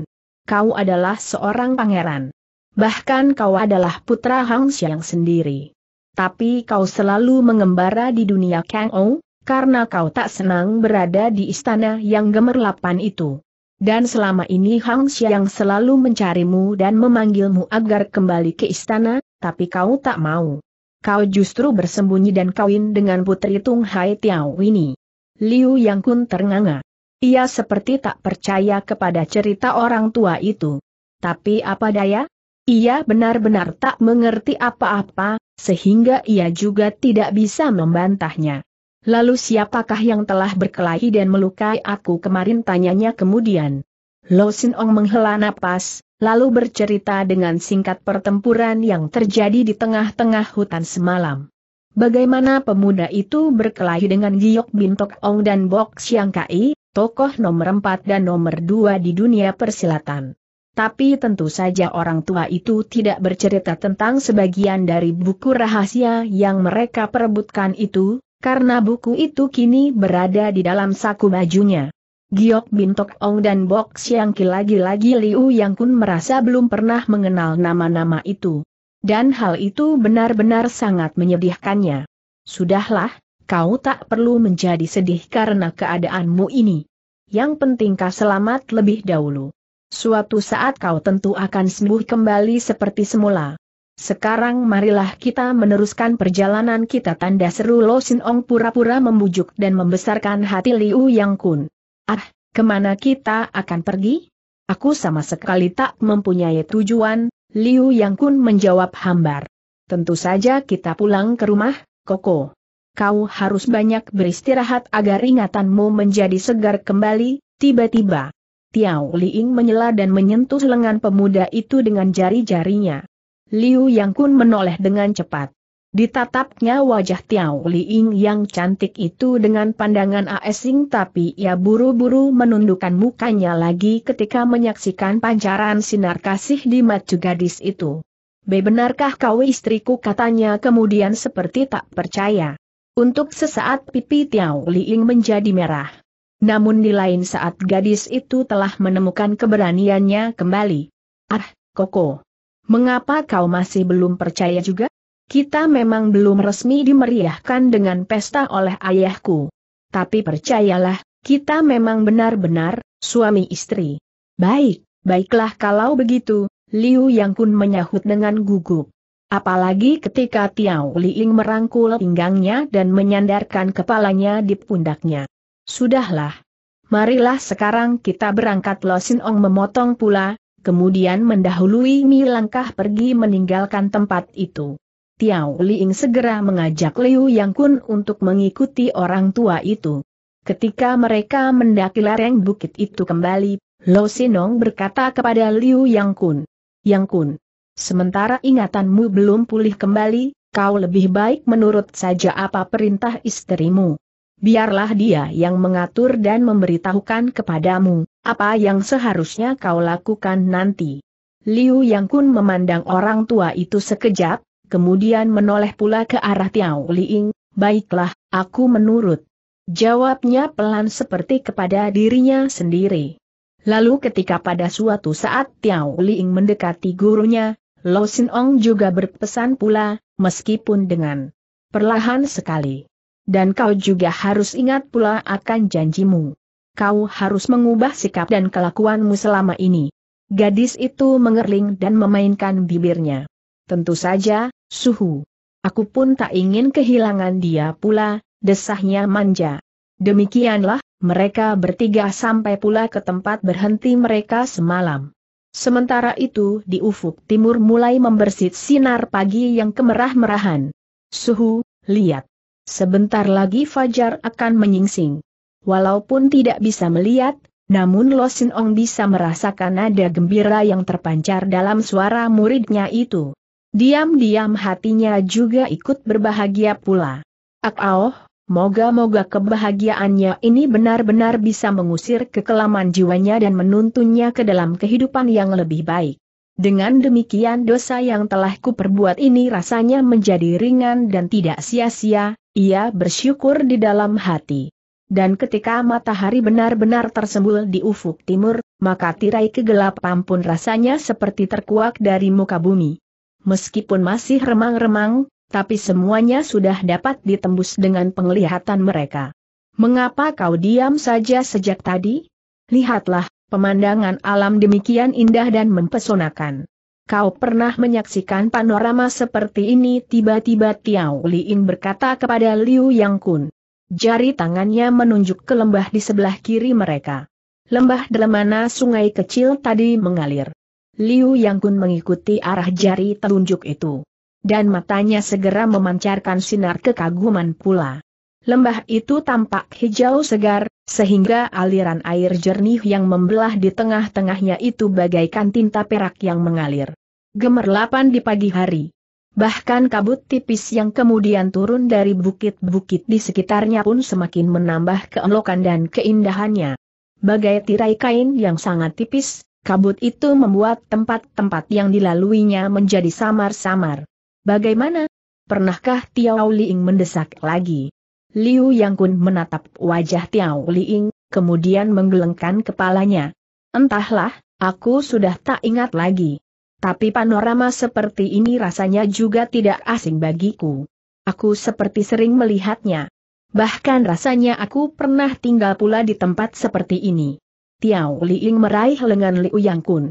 A: Kau adalah seorang pangeran. Bahkan kau adalah putra Hang Xiang sendiri. Tapi kau selalu mengembara di dunia Kang Ou, karena kau tak senang berada di istana yang gemerlapan itu. Dan selama ini Hang Xiang selalu mencarimu dan memanggilmu agar kembali ke istana, tapi kau tak mau. Kau justru bersembunyi dan kawin dengan putri Tung Hai Tiao ini. Liu Yang Kun ternganga. Ia seperti tak percaya kepada cerita orang tua itu. Tapi apa daya? Ia benar-benar tak mengerti apa-apa, sehingga ia juga tidak bisa membantahnya. Lalu siapakah yang telah berkelahi dan melukai aku kemarin tanyanya kemudian. Lo Sin Ong menghela napas, lalu bercerita dengan singkat pertempuran yang terjadi di tengah-tengah hutan semalam. Bagaimana pemuda itu berkelahi dengan Giok Bintok Ong dan Bok Siang Kai, tokoh nomor 4 dan nomor 2 di dunia persilatan. Tapi tentu saja orang tua itu tidak bercerita tentang sebagian dari buku rahasia yang mereka perebutkan itu, karena buku itu kini berada di dalam saku bajunya. Giok Bintok Ong dan Bok Siang Ki lagi-lagi Liu Yang Kun merasa belum pernah mengenal nama-nama itu. Dan hal itu benar-benar sangat menyedihkannya. Sudahlah, kau tak perlu menjadi sedih karena keadaanmu ini. Yang penting kau selamat lebih dahulu. Suatu saat kau tentu akan sembuh kembali seperti semula. Sekarang marilah kita meneruskan perjalanan kita tanda seru Lo Sin Ong pura-pura membujuk dan membesarkan hati Liu Yang Kun. Ah, ke mana kita akan pergi? Aku sama sekali tak mempunyai tujuan, Liu Yang Kun menjawab hambar. Tentu saja kita pulang ke rumah, Koko. Kau harus banyak beristirahat agar ingatanmu menjadi segar kembali, tiba-tiba. Tiao Liing menyela dan menyentuh lengan pemuda itu dengan jari-jarinya. Liu Yang Kun menoleh dengan cepat. Ditatapnya wajah Tiao Liing yang cantik itu dengan pandangan asing tapi ia buru-buru menundukkan mukanya lagi ketika menyaksikan pancaran sinar kasih di mata gadis itu. Be benarkah kau istriku katanya kemudian seperti tak percaya. Untuk sesaat pipi Tiao Liing menjadi merah. Namun di lain saat gadis itu telah menemukan keberaniannya kembali. Ah, Koko. Mengapa kau masih belum percaya juga? Kita memang belum resmi dimeriahkan dengan pesta oleh ayahku. Tapi percayalah, kita memang benar-benar, suami istri. Baik, baiklah kalau begitu, Liu Yang Kun menyahut dengan gugup. Apalagi ketika Tiao Liing merangkul pinggangnya dan menyandarkan kepalanya di pundaknya. Sudahlah. Marilah sekarang kita berangkat Lo Sin Ong memotong pula, kemudian mendahului Mi langkah pergi meninggalkan tempat itu. Tiao Liing segera mengajak Liu Yang Kun untuk mengikuti orang tua itu. Ketika mereka mendaki lereng bukit itu kembali, Lo Sinong berkata kepada Liu Yang Kun, Yang Kun, sementara ingatanmu belum pulih kembali, kau lebih baik menurut saja apa perintah istrimu. Biarlah dia yang mengatur dan memberitahukan kepadamu, apa yang seharusnya kau lakukan nanti. Liu Yang Kun memandang orang tua itu sekejap, kemudian menoleh pula ke arah Tiao Liing, baiklah, aku menurut. Jawabnya pelan seperti kepada dirinya sendiri. Lalu ketika pada suatu saat Tiao Liing mendekati gurunya, Lo Sin Ong juga berpesan pula, meskipun dengan perlahan sekali. Dan kau juga harus ingat pula akan janjimu. Kau harus mengubah sikap dan kelakuanmu selama ini. Gadis itu mengerling dan memainkan bibirnya. Tentu saja, Suhu. Aku pun tak ingin kehilangan dia pula, desahnya manja. Demikianlah, mereka bertiga sampai pula ke tempat berhenti mereka semalam. Sementara itu di ufuk timur mulai membersit sinar pagi yang kemerah-merahan. Suhu, lihat. Sebentar lagi Fajar akan menyingsing. Walaupun tidak bisa melihat, namun Lo Sin Ong bisa merasakan nada gembira yang terpancar dalam suara muridnya itu. Diam-diam hatinya juga ikut berbahagia pula. Ak oh, moga-moga kebahagiaannya ini benar-benar bisa mengusir kekelaman jiwanya dan menuntunnya ke dalam kehidupan yang lebih baik. Dengan demikian dosa yang telah kuperbuat ini rasanya menjadi ringan dan tidak sia-sia, ia bersyukur di dalam hati. Dan ketika matahari benar-benar tersembul di ufuk timur, maka tirai kegelapan pun rasanya seperti terkuak dari muka bumi. Meskipun masih remang-remang, tapi semuanya sudah dapat ditembus dengan penglihatan mereka. Mengapa kau diam saja sejak tadi? Lihatlah, pemandangan alam demikian indah dan mempesonakan. Kau pernah menyaksikan panorama seperti ini tiba-tiba Tiao Liin berkata kepada Liu Yang Kun. Jari tangannya menunjuk ke lembah di sebelah kiri mereka. Lembah dalam mana sungai kecil tadi mengalir. Liu Yang Kun mengikuti arah jari telunjuk itu. Dan matanya segera memancarkan sinar kekaguman pula. Lembah itu tampak hijau segar, sehingga aliran air jernih yang membelah di tengah-tengahnya itu bagaikan tinta perak yang mengalir. Gemerlapan di pagi hari. Bahkan kabut tipis yang kemudian turun dari bukit-bukit di sekitarnya pun semakin menambah keelokan dan keindahannya. Bagai tirai kain yang sangat tipis, Kabut itu membuat tempat-tempat yang dilaluinya menjadi samar-samar. Bagaimana? Pernahkah Tiao Liing mendesak lagi? Liu Yang Kun menatap wajah Tiao Liing, kemudian menggelengkan kepalanya. Entahlah, aku sudah tak ingat lagi. Tapi panorama seperti ini rasanya juga tidak asing bagiku. Aku seperti sering melihatnya. Bahkan rasanya aku pernah tinggal pula di tempat seperti ini. Tiao Liing meraih lengan Liu Yang Kun.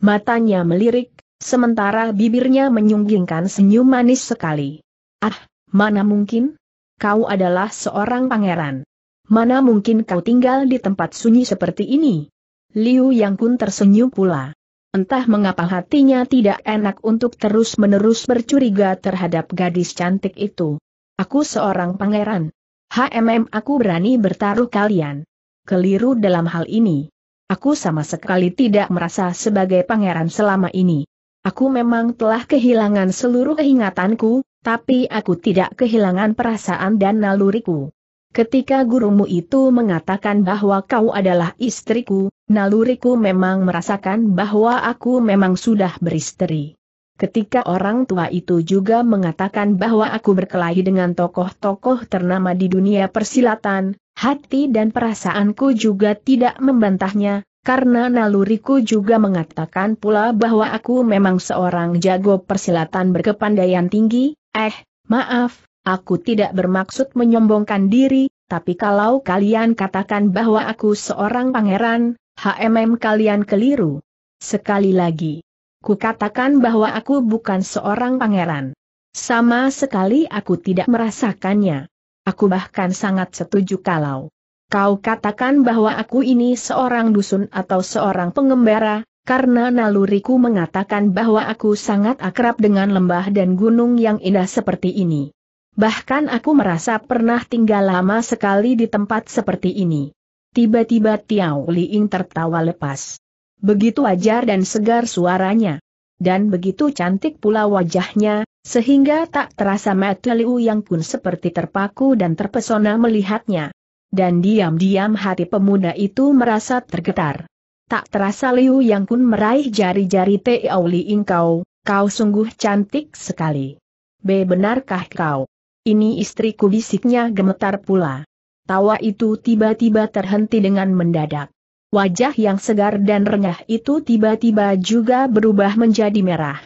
A: Matanya melirik, sementara bibirnya menyunggingkan senyum manis sekali. Ah, mana mungkin? Kau adalah seorang pangeran. Mana mungkin kau tinggal di tempat sunyi seperti ini? Liu Yang Kun tersenyum pula. Entah mengapa hatinya tidak enak untuk terus-menerus bercuriga terhadap gadis cantik itu. Aku seorang pangeran. HMM aku berani bertaruh kalian. Keliru dalam hal ini. Aku sama sekali tidak merasa sebagai pangeran selama ini. Aku memang telah kehilangan seluruh ingatanku, tapi aku tidak kehilangan perasaan dan naluriku. Ketika gurumu itu mengatakan bahwa kau adalah istriku, naluriku memang merasakan bahwa aku memang sudah beristri. Ketika orang tua itu juga mengatakan bahwa aku berkelahi dengan tokoh-tokoh ternama di dunia persilatan, hati dan perasaanku juga tidak membantahnya, karena naluriku juga mengatakan pula bahwa aku memang seorang jago persilatan berkepandaian tinggi, eh, maaf, Aku tidak bermaksud menyombongkan diri, tapi kalau kalian katakan bahwa aku seorang pangeran, HMM kalian keliru. Sekali lagi, ku katakan bahwa aku bukan seorang pangeran. Sama sekali aku tidak merasakannya. Aku bahkan sangat setuju kalau kau katakan bahwa aku ini seorang dusun atau seorang pengembara, karena naluriku mengatakan bahwa aku sangat akrab dengan lembah dan gunung yang indah seperti ini. Bahkan aku merasa pernah tinggal lama sekali di tempat seperti ini. Tiba-tiba Tiao Liing tertawa lepas. Begitu ajar dan segar suaranya. Dan begitu cantik pula wajahnya, sehingga tak terasa mata Liu Yang pun seperti terpaku dan terpesona melihatnya. Dan diam-diam hati pemuda itu merasa tergetar. Tak terasa Liu Yang pun meraih jari-jari Tiao Liing kau, kau sungguh cantik sekali. B benarkah kau? Ini istriku bisiknya gemetar pula. Tawa itu tiba-tiba terhenti dengan mendadak. Wajah yang segar dan renyah itu tiba-tiba juga berubah menjadi merah.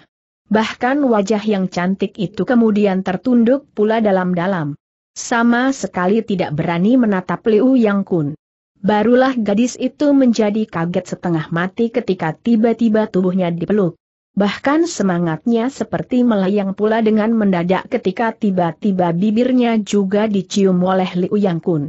A: Bahkan wajah yang cantik itu kemudian tertunduk pula dalam-dalam. Sama sekali tidak berani menatap Liu Yang Kun. Barulah gadis itu menjadi kaget setengah mati ketika tiba-tiba tubuhnya dipeluk. Bahkan semangatnya seperti melayang pula dengan mendadak ketika tiba-tiba bibirnya juga dicium oleh Liu Yang Kun.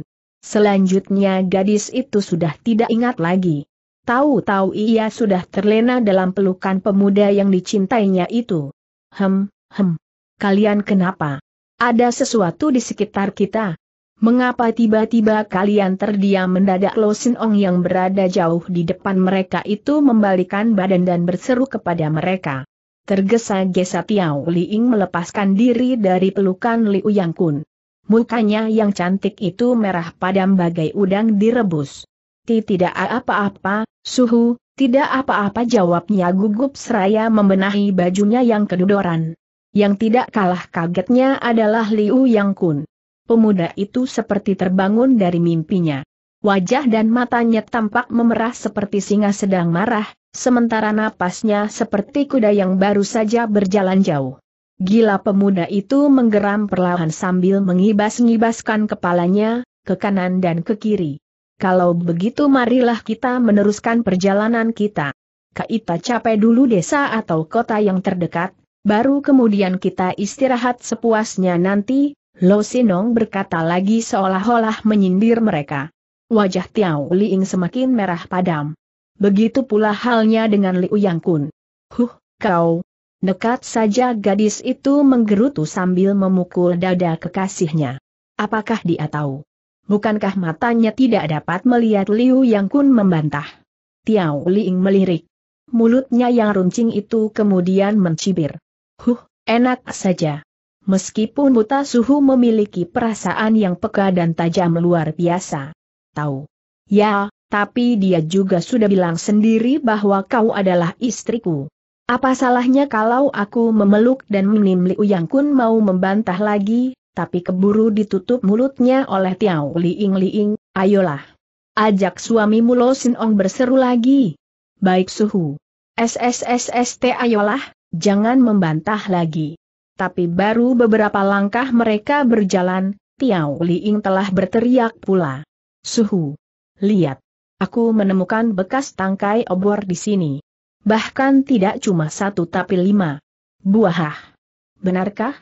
A: Selanjutnya gadis itu sudah tidak ingat lagi. Tahu-tahu ia sudah terlena dalam pelukan pemuda yang dicintainya itu. Hem, hem. Kalian kenapa? Ada sesuatu di sekitar kita. Mengapa tiba-tiba kalian terdiam mendadak Lo Sin Ong yang berada jauh di depan mereka itu membalikan badan dan berseru kepada mereka. Tergesa-gesa Tiao Liing melepaskan diri dari pelukan Liu Yang Kun. Mukanya yang cantik itu merah padam bagai udang direbus. Ti tidak apa-apa, suhu, tidak apa-apa jawabnya gugup seraya membenahi bajunya yang kedudoran. Yang tidak kalah kagetnya adalah Liu Yang Kun pemuda itu seperti terbangun dari mimpinya. Wajah dan matanya tampak memerah seperti singa sedang marah, sementara napasnya seperti kuda yang baru saja berjalan jauh. Gila pemuda itu menggeram perlahan sambil mengibas-ngibaskan kepalanya, ke kanan dan ke kiri. Kalau begitu marilah kita meneruskan perjalanan kita. Kita capai dulu desa atau kota yang terdekat, baru kemudian kita istirahat sepuasnya nanti, Lo Sinong berkata lagi seolah-olah menyindir mereka. Wajah Tiao Liing semakin merah padam. Begitu pula halnya dengan Liu Yang Kun. Huh, kau. Dekat saja gadis itu menggerutu sambil memukul dada kekasihnya. Apakah dia tahu? Bukankah matanya tidak dapat melihat Liu Yang Kun membantah? Tiao Liing melirik. Mulutnya yang runcing itu kemudian mencibir. Huh, enak saja. Meskipun buta suhu memiliki perasaan yang peka dan tajam luar biasa. Tahu. Ya, tapi dia juga sudah bilang sendiri bahwa kau adalah istriku. Apa salahnya kalau aku memeluk dan menim Liu Yang Kun mau membantah lagi, tapi keburu ditutup mulutnya oleh Tiao Liing Liing, ayolah. Ajak suamimu Lo Sin Ong berseru lagi. Baik suhu. SSSST ayolah, jangan membantah lagi. Tapi baru beberapa langkah mereka berjalan, Tiao Liing telah berteriak pula. Suhu. Lihat. Aku menemukan bekas tangkai obor di sini. Bahkan tidak cuma satu tapi lima. Buah. Benarkah?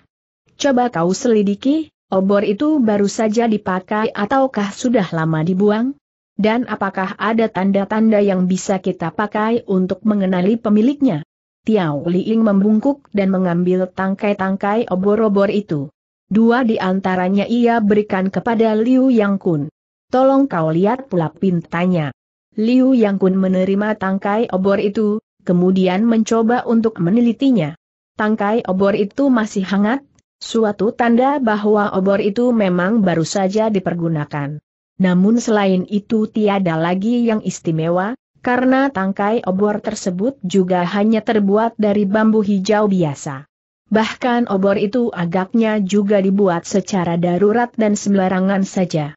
A: Coba kau selidiki, obor itu baru saja dipakai ataukah sudah lama dibuang? Dan apakah ada tanda-tanda yang bisa kita pakai untuk mengenali pemiliknya? Tiao Liing membungkuk dan mengambil tangkai-tangkai obor-obor itu. Dua di antaranya ia berikan kepada Liu Yang Kun. Tolong kau lihat pula pintanya. Liu Yang Kun menerima tangkai obor itu, kemudian mencoba untuk menelitinya. Tangkai obor itu masih hangat, suatu tanda bahwa obor itu memang baru saja dipergunakan. Namun selain itu tiada lagi yang istimewa, karena tangkai obor tersebut juga hanya terbuat dari bambu hijau biasa. Bahkan obor itu agaknya juga dibuat secara darurat dan sembarangan saja.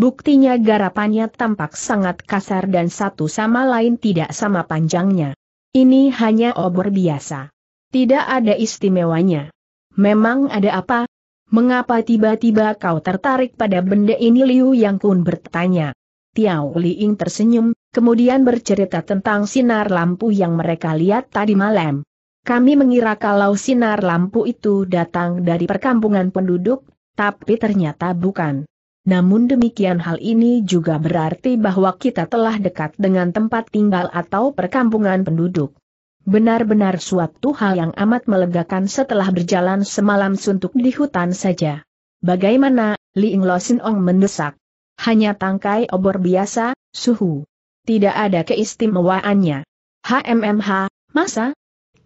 A: Buktinya garapannya tampak sangat kasar dan satu sama lain tidak sama panjangnya. Ini hanya obor biasa. Tidak ada istimewanya. Memang ada apa? Mengapa tiba-tiba kau tertarik pada benda ini Liu Yang Kun bertanya. Tiao Liing tersenyum, kemudian bercerita tentang sinar lampu yang mereka lihat tadi malam. Kami mengira kalau sinar lampu itu datang dari perkampungan penduduk, tapi ternyata bukan. Namun demikian hal ini juga berarti bahwa kita telah dekat dengan tempat tinggal atau perkampungan penduduk. Benar-benar suatu hal yang amat melegakan setelah berjalan semalam suntuk di hutan saja. Bagaimana, Li Lo Sin Ong mendesak. Hanya tangkai obor biasa, suhu. Tidak ada keistimewaannya. HMMH, masa?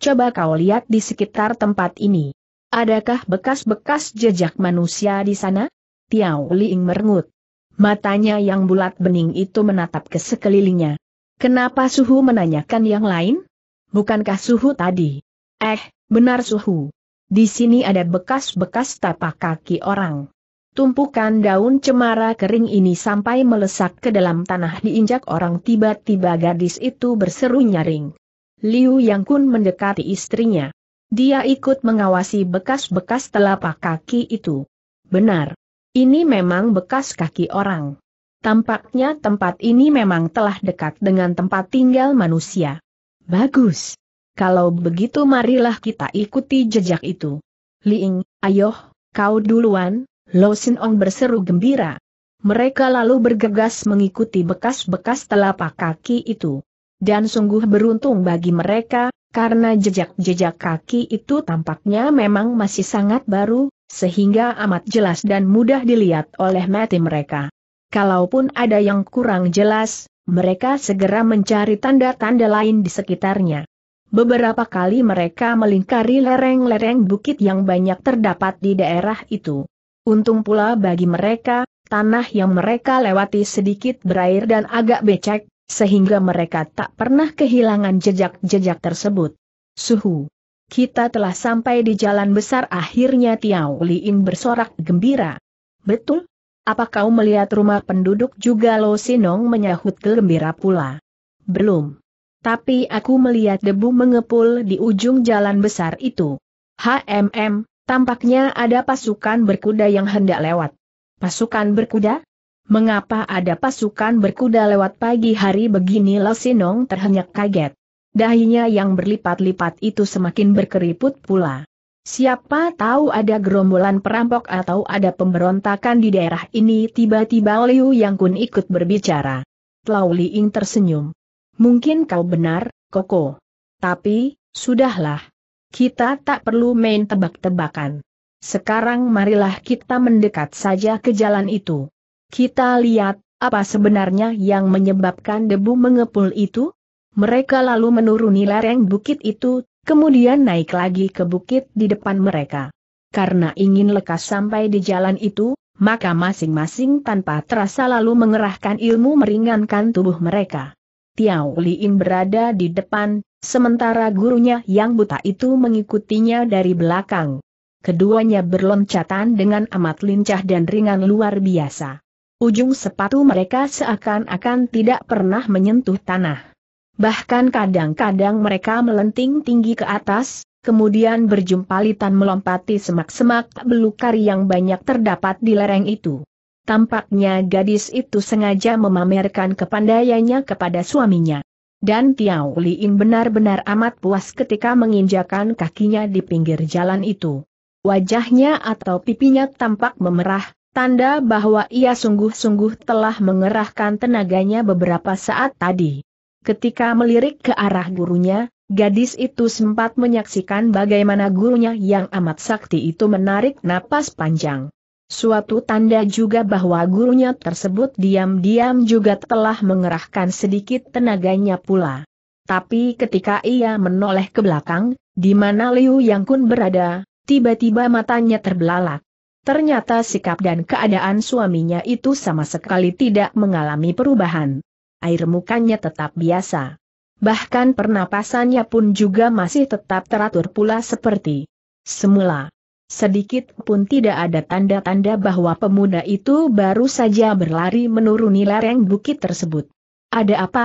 A: Coba kau lihat di sekitar tempat ini. Adakah bekas-bekas jejak manusia di sana? Tiao Ling merengut. Matanya yang bulat bening itu menatap ke sekelilingnya. Kenapa suhu menanyakan yang lain? Bukankah suhu tadi? Eh, benar suhu. Di sini ada bekas-bekas tapak kaki orang. Tumpukan daun cemara kering ini sampai melesak ke dalam tanah diinjak orang tiba-tiba gadis itu berseru nyaring. Liu Yang Kun mendekati istrinya. Dia ikut mengawasi bekas-bekas telapak kaki itu. Benar. Ini memang bekas kaki orang. Tampaknya tempat ini memang telah dekat dengan tempat tinggal manusia. Bagus. Kalau begitu marilah kita ikuti jejak itu. Liing, ayo, kau duluan, Lo Sin Ong berseru gembira. Mereka lalu bergegas mengikuti bekas-bekas telapak kaki itu. Dan sungguh beruntung bagi mereka, karena jejak-jejak kaki itu tampaknya memang masih sangat baru, sehingga amat jelas dan mudah dilihat oleh mati mereka. Kalaupun ada yang kurang jelas, mereka segera mencari tanda-tanda lain di sekitarnya. Beberapa kali mereka melingkari lereng-lereng bukit yang banyak terdapat di daerah itu. Untung pula bagi mereka, tanah yang mereka lewati sedikit berair dan agak becek, sehingga mereka tak pernah kehilangan jejak-jejak tersebut. Suhu. Kita telah sampai di jalan besar akhirnya Tiao Liin bersorak gembira. Betul? Apa kau melihat rumah penduduk juga Lo Sinong menyahut gembira pula? Belum. Tapi aku melihat debu mengepul di ujung jalan besar itu. HMM, tampaknya ada pasukan berkuda yang hendak lewat. Pasukan berkuda? Mengapa ada pasukan berkuda lewat pagi hari begini Sinong terhenyak kaget. Dahinya yang berlipat-lipat itu semakin berkeriput pula. Siapa tahu ada gerombolan perampok atau ada pemberontakan di daerah ini tiba-tiba Liu Yang Kun ikut berbicara. Lau Liing tersenyum. Mungkin kau benar, Koko. Tapi, sudahlah. Kita tak perlu main tebak-tebakan. Sekarang marilah kita mendekat saja ke jalan itu. Kita lihat, apa sebenarnya yang menyebabkan debu mengepul itu? Mereka lalu menuruni lereng bukit itu, kemudian naik lagi ke bukit di depan mereka. Karena ingin lekas sampai di jalan itu, maka masing-masing tanpa terasa lalu mengerahkan ilmu meringankan tubuh mereka. Tiao Liin berada di depan, sementara gurunya yang buta itu mengikutinya dari belakang. Keduanya berloncatan dengan amat lincah dan ringan luar biasa. Ujung sepatu mereka seakan-akan tidak pernah menyentuh tanah. Bahkan kadang-kadang mereka melenting tinggi ke atas, kemudian berjumpalitan melompati semak-semak belukar yang banyak terdapat di lereng itu. Tampaknya gadis itu sengaja memamerkan kepandaiannya kepada suaminya. Dan Tiao Liin benar-benar amat puas ketika menginjakan kakinya di pinggir jalan itu. Wajahnya atau pipinya tampak memerah, tanda bahwa ia sungguh-sungguh telah mengerahkan tenaganya beberapa saat tadi. Ketika melirik ke arah gurunya, gadis itu sempat menyaksikan bagaimana gurunya yang amat sakti itu menarik napas panjang. Suatu tanda juga bahwa gurunya tersebut diam-diam juga telah mengerahkan sedikit tenaganya pula. Tapi ketika ia menoleh ke belakang, di mana Liu Yang Kun berada, tiba-tiba matanya terbelalak. Ternyata sikap dan keadaan suaminya itu sama sekali tidak mengalami perubahan. Air mukanya tetap biasa. Bahkan pernapasannya pun juga masih tetap teratur pula seperti semula. Sedikit pun tidak ada tanda-tanda bahwa pemuda itu baru saja berlari menuruni lereng bukit tersebut. Ada apa?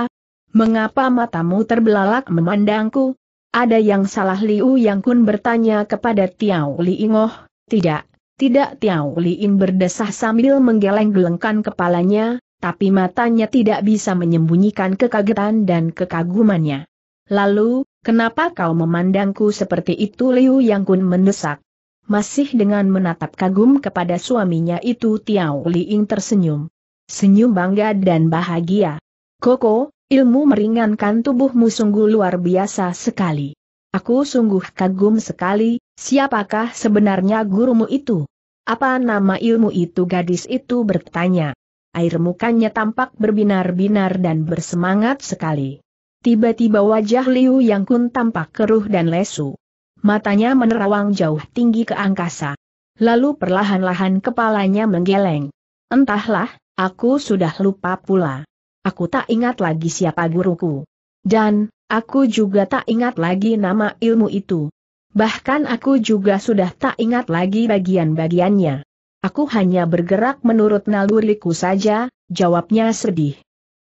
A: Mengapa matamu terbelalak memandangku? Ada yang salah Liu Yang Kun bertanya kepada Tiao Li Ingoh. Tidak, tidak Tiao Li In berdesah sambil menggeleng-gelengkan kepalanya, tapi matanya tidak bisa menyembunyikan kekagetan dan kekagumannya. Lalu, kenapa kau memandangku seperti itu Liu Yang Kun mendesak? Masih dengan menatap kagum kepada suaminya itu Tiao Liing tersenyum. Senyum bangga dan bahagia. Koko, ilmu meringankan tubuhmu sungguh luar biasa sekali. Aku sungguh kagum sekali, siapakah sebenarnya gurumu itu? Apa nama ilmu itu gadis itu bertanya. Air mukanya tampak berbinar-binar dan bersemangat sekali. Tiba-tiba wajah Liu Yang Kun tampak keruh dan lesu matanya menerawang jauh tinggi ke angkasa. Lalu perlahan-lahan kepalanya menggeleng. Entahlah, aku sudah lupa pula. Aku tak ingat lagi siapa guruku. Dan, aku juga tak ingat lagi nama ilmu itu. Bahkan aku juga sudah tak ingat lagi bagian-bagiannya. Aku hanya bergerak menurut naluriku saja, jawabnya sedih.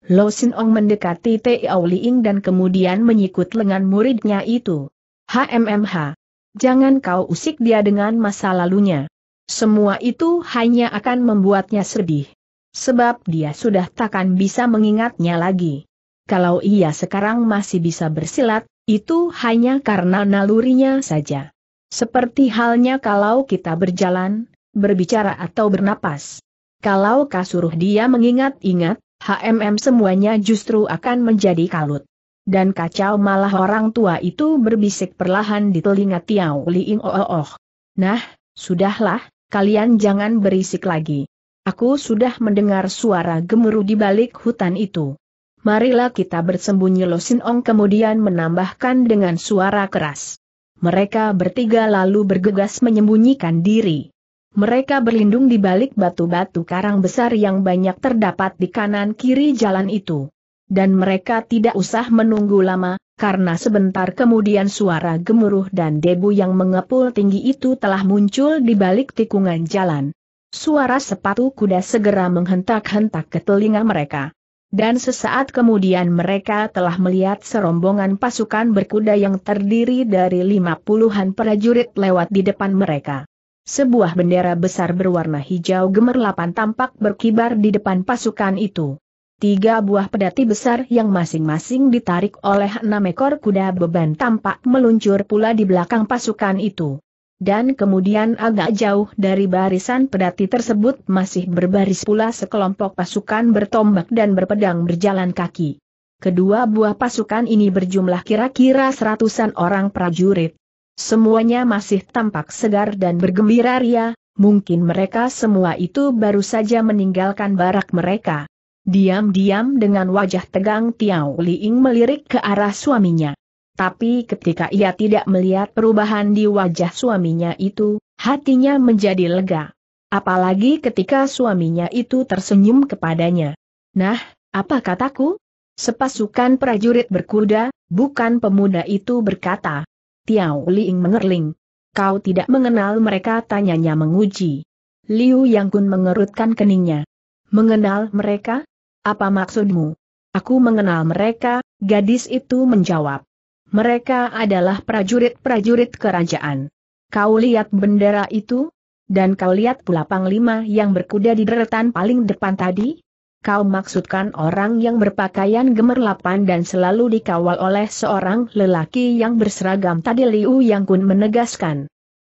A: Lo Sin Ong mendekati Teo Liing dan kemudian menyikut lengan muridnya itu. HMMH. Jangan kau usik dia dengan masa lalunya. Semua itu hanya akan membuatnya sedih. Sebab dia sudah takkan bisa mengingatnya lagi. Kalau ia sekarang masih bisa bersilat, itu hanya karena nalurinya saja. Seperti halnya kalau kita berjalan, berbicara atau bernapas. Kalau kau suruh dia mengingat-ingat, HMM semuanya justru akan menjadi kalut dan kacau malah orang tua itu berbisik perlahan di telinga Tiao Liing oh, oh oh. Nah, sudahlah, kalian jangan berisik lagi. Aku sudah mendengar suara gemuruh di balik hutan itu. Marilah kita bersembunyi Losin Ong kemudian menambahkan dengan suara keras. Mereka bertiga lalu bergegas menyembunyikan diri. Mereka berlindung di balik batu-batu karang besar yang banyak terdapat di kanan kiri jalan itu dan mereka tidak usah menunggu lama, karena sebentar kemudian suara gemuruh dan debu yang mengepul tinggi itu telah muncul di balik tikungan jalan. Suara sepatu kuda segera menghentak-hentak ke telinga mereka. Dan sesaat kemudian mereka telah melihat serombongan pasukan berkuda yang terdiri dari lima puluhan prajurit lewat di depan mereka. Sebuah bendera besar berwarna hijau gemerlapan tampak berkibar di depan pasukan itu tiga buah pedati besar yang masing-masing ditarik oleh enam ekor kuda beban tampak meluncur pula di belakang pasukan itu. Dan kemudian agak jauh dari barisan pedati tersebut masih berbaris pula sekelompok pasukan bertombak dan berpedang berjalan kaki. Kedua buah pasukan ini berjumlah kira-kira seratusan orang prajurit. Semuanya masih tampak segar dan bergembira ria, mungkin mereka semua itu baru saja meninggalkan barak mereka. Diam-diam dengan wajah tegang Tiao Liing melirik ke arah suaminya. Tapi ketika ia tidak melihat perubahan di wajah suaminya itu, hatinya menjadi lega. Apalagi ketika suaminya itu tersenyum kepadanya. Nah, apa kataku? Sepasukan prajurit berkuda, bukan pemuda itu berkata. Tiao Liing mengerling. Kau tidak mengenal mereka tanyanya menguji. Liu Yang Kun mengerutkan keningnya. Mengenal mereka? Apa maksudmu? Aku mengenal mereka, gadis itu menjawab. Mereka adalah prajurit-prajurit kerajaan. Kau lihat bendera itu? Dan kau lihat pula panglima yang berkuda di deretan paling depan tadi? Kau maksudkan orang yang berpakaian gemerlapan dan selalu dikawal oleh seorang lelaki yang berseragam tadi Liu Yang Kun menegaskan.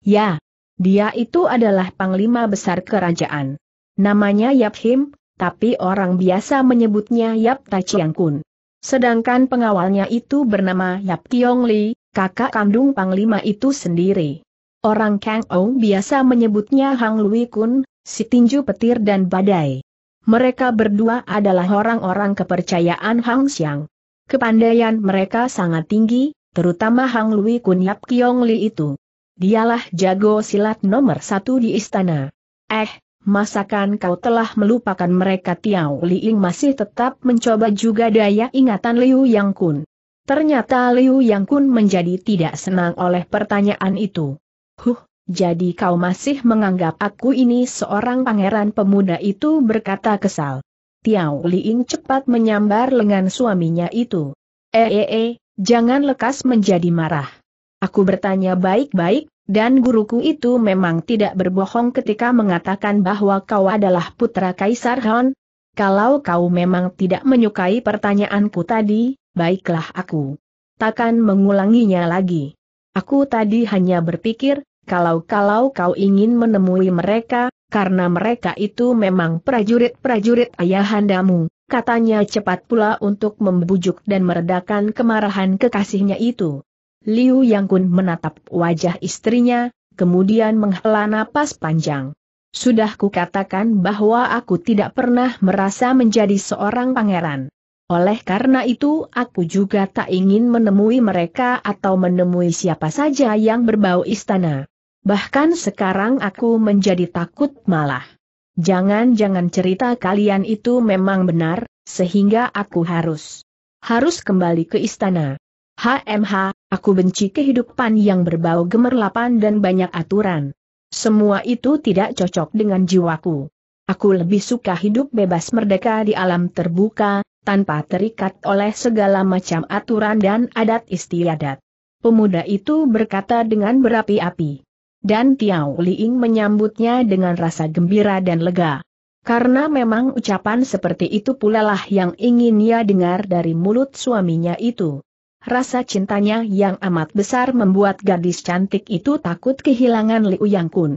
A: Ya, dia itu adalah panglima besar kerajaan. Namanya Yap Him, tapi orang biasa menyebutnya Yap Tachiang Kun. Sedangkan pengawalnya itu bernama Yap Tiong Li, kakak kandung panglima itu sendiri. Orang Kang Ou biasa menyebutnya Hang Lui Kun, si tinju petir dan badai. Mereka berdua adalah orang-orang kepercayaan Hang Xiang. Kepandaian mereka sangat tinggi, terutama Hang Lui Kun Yap Kiong Li itu. Dialah jago silat nomor satu di istana. Eh, masakan kau telah melupakan mereka Tiao Li Ing masih tetap mencoba juga daya ingatan Liu Yang Kun. Ternyata Liu Yang Kun menjadi tidak senang oleh pertanyaan itu. Huh, jadi kau masih menganggap aku ini seorang pangeran pemuda itu berkata kesal. Tiao Liing cepat menyambar lengan suaminya itu. Eh eh eh, jangan lekas menjadi marah. Aku bertanya baik-baik, dan guruku itu memang tidak berbohong ketika mengatakan bahwa kau adalah putra Kaisar Han. Kalau kau memang tidak menyukai pertanyaanku tadi, baiklah aku. Takkan mengulanginya lagi. Aku tadi hanya berpikir, kalau-kalau kau ingin menemui mereka, karena mereka itu memang prajurit-prajurit ayahandamu, katanya cepat pula untuk membujuk dan meredakan kemarahan kekasihnya itu. Liu Yang Kun menatap wajah istrinya, kemudian menghela napas panjang. Sudah kukatakan bahwa aku tidak pernah merasa menjadi seorang pangeran. Oleh karena itu aku juga tak ingin menemui mereka atau menemui siapa saja yang berbau istana. Bahkan sekarang aku menjadi takut malah. Jangan-jangan cerita kalian itu memang benar, sehingga aku harus harus kembali ke istana. HMH, aku benci kehidupan yang berbau gemerlapan dan banyak aturan. Semua itu tidak cocok dengan jiwaku. Aku lebih suka hidup bebas merdeka di alam terbuka, tanpa terikat oleh segala macam aturan dan adat istiadat. Pemuda itu berkata dengan berapi-api dan Tiao Liing menyambutnya dengan rasa gembira dan lega. Karena memang ucapan seperti itu pula lah yang ingin ia dengar dari mulut suaminya itu. Rasa cintanya yang amat besar membuat gadis cantik itu takut kehilangan Liu Yang Kun.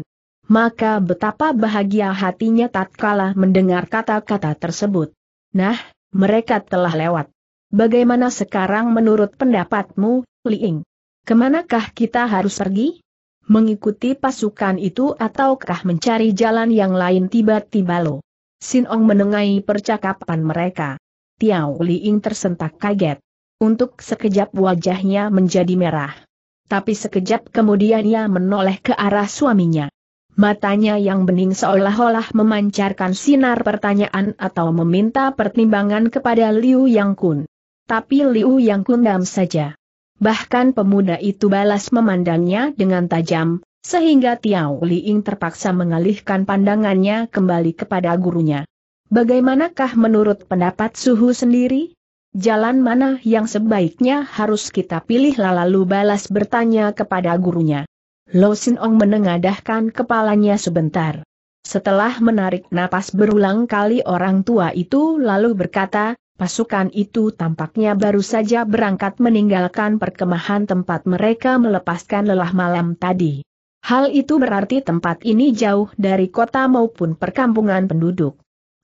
A: Maka betapa bahagia hatinya tatkala mendengar kata-kata tersebut. Nah, mereka telah lewat. Bagaimana sekarang menurut pendapatmu, Liing? Ke manakah kita harus pergi? mengikuti pasukan itu ataukah mencari jalan yang lain tiba-tiba lo. Sin Ong menengahi percakapan mereka. Tiao Liing tersentak kaget. Untuk sekejap wajahnya menjadi merah. Tapi sekejap kemudian ia menoleh ke arah suaminya. Matanya yang bening seolah-olah memancarkan sinar pertanyaan atau meminta pertimbangan kepada Liu Yang Kun. Tapi Liu Yang Kun dam saja. Bahkan pemuda itu balas memandangnya dengan tajam, sehingga Tiao Liing terpaksa mengalihkan pandangannya kembali kepada gurunya. Bagaimanakah menurut pendapat suhu sendiri? Jalan mana yang sebaiknya harus kita pilih lalu balas bertanya kepada gurunya. Lo Sin Ong menengadahkan kepalanya sebentar. Setelah menarik napas berulang kali orang tua itu lalu berkata, pasukan itu tampaknya baru saja berangkat meninggalkan perkemahan tempat mereka melepaskan lelah malam tadi. Hal itu berarti tempat ini jauh dari kota maupun perkampungan penduduk.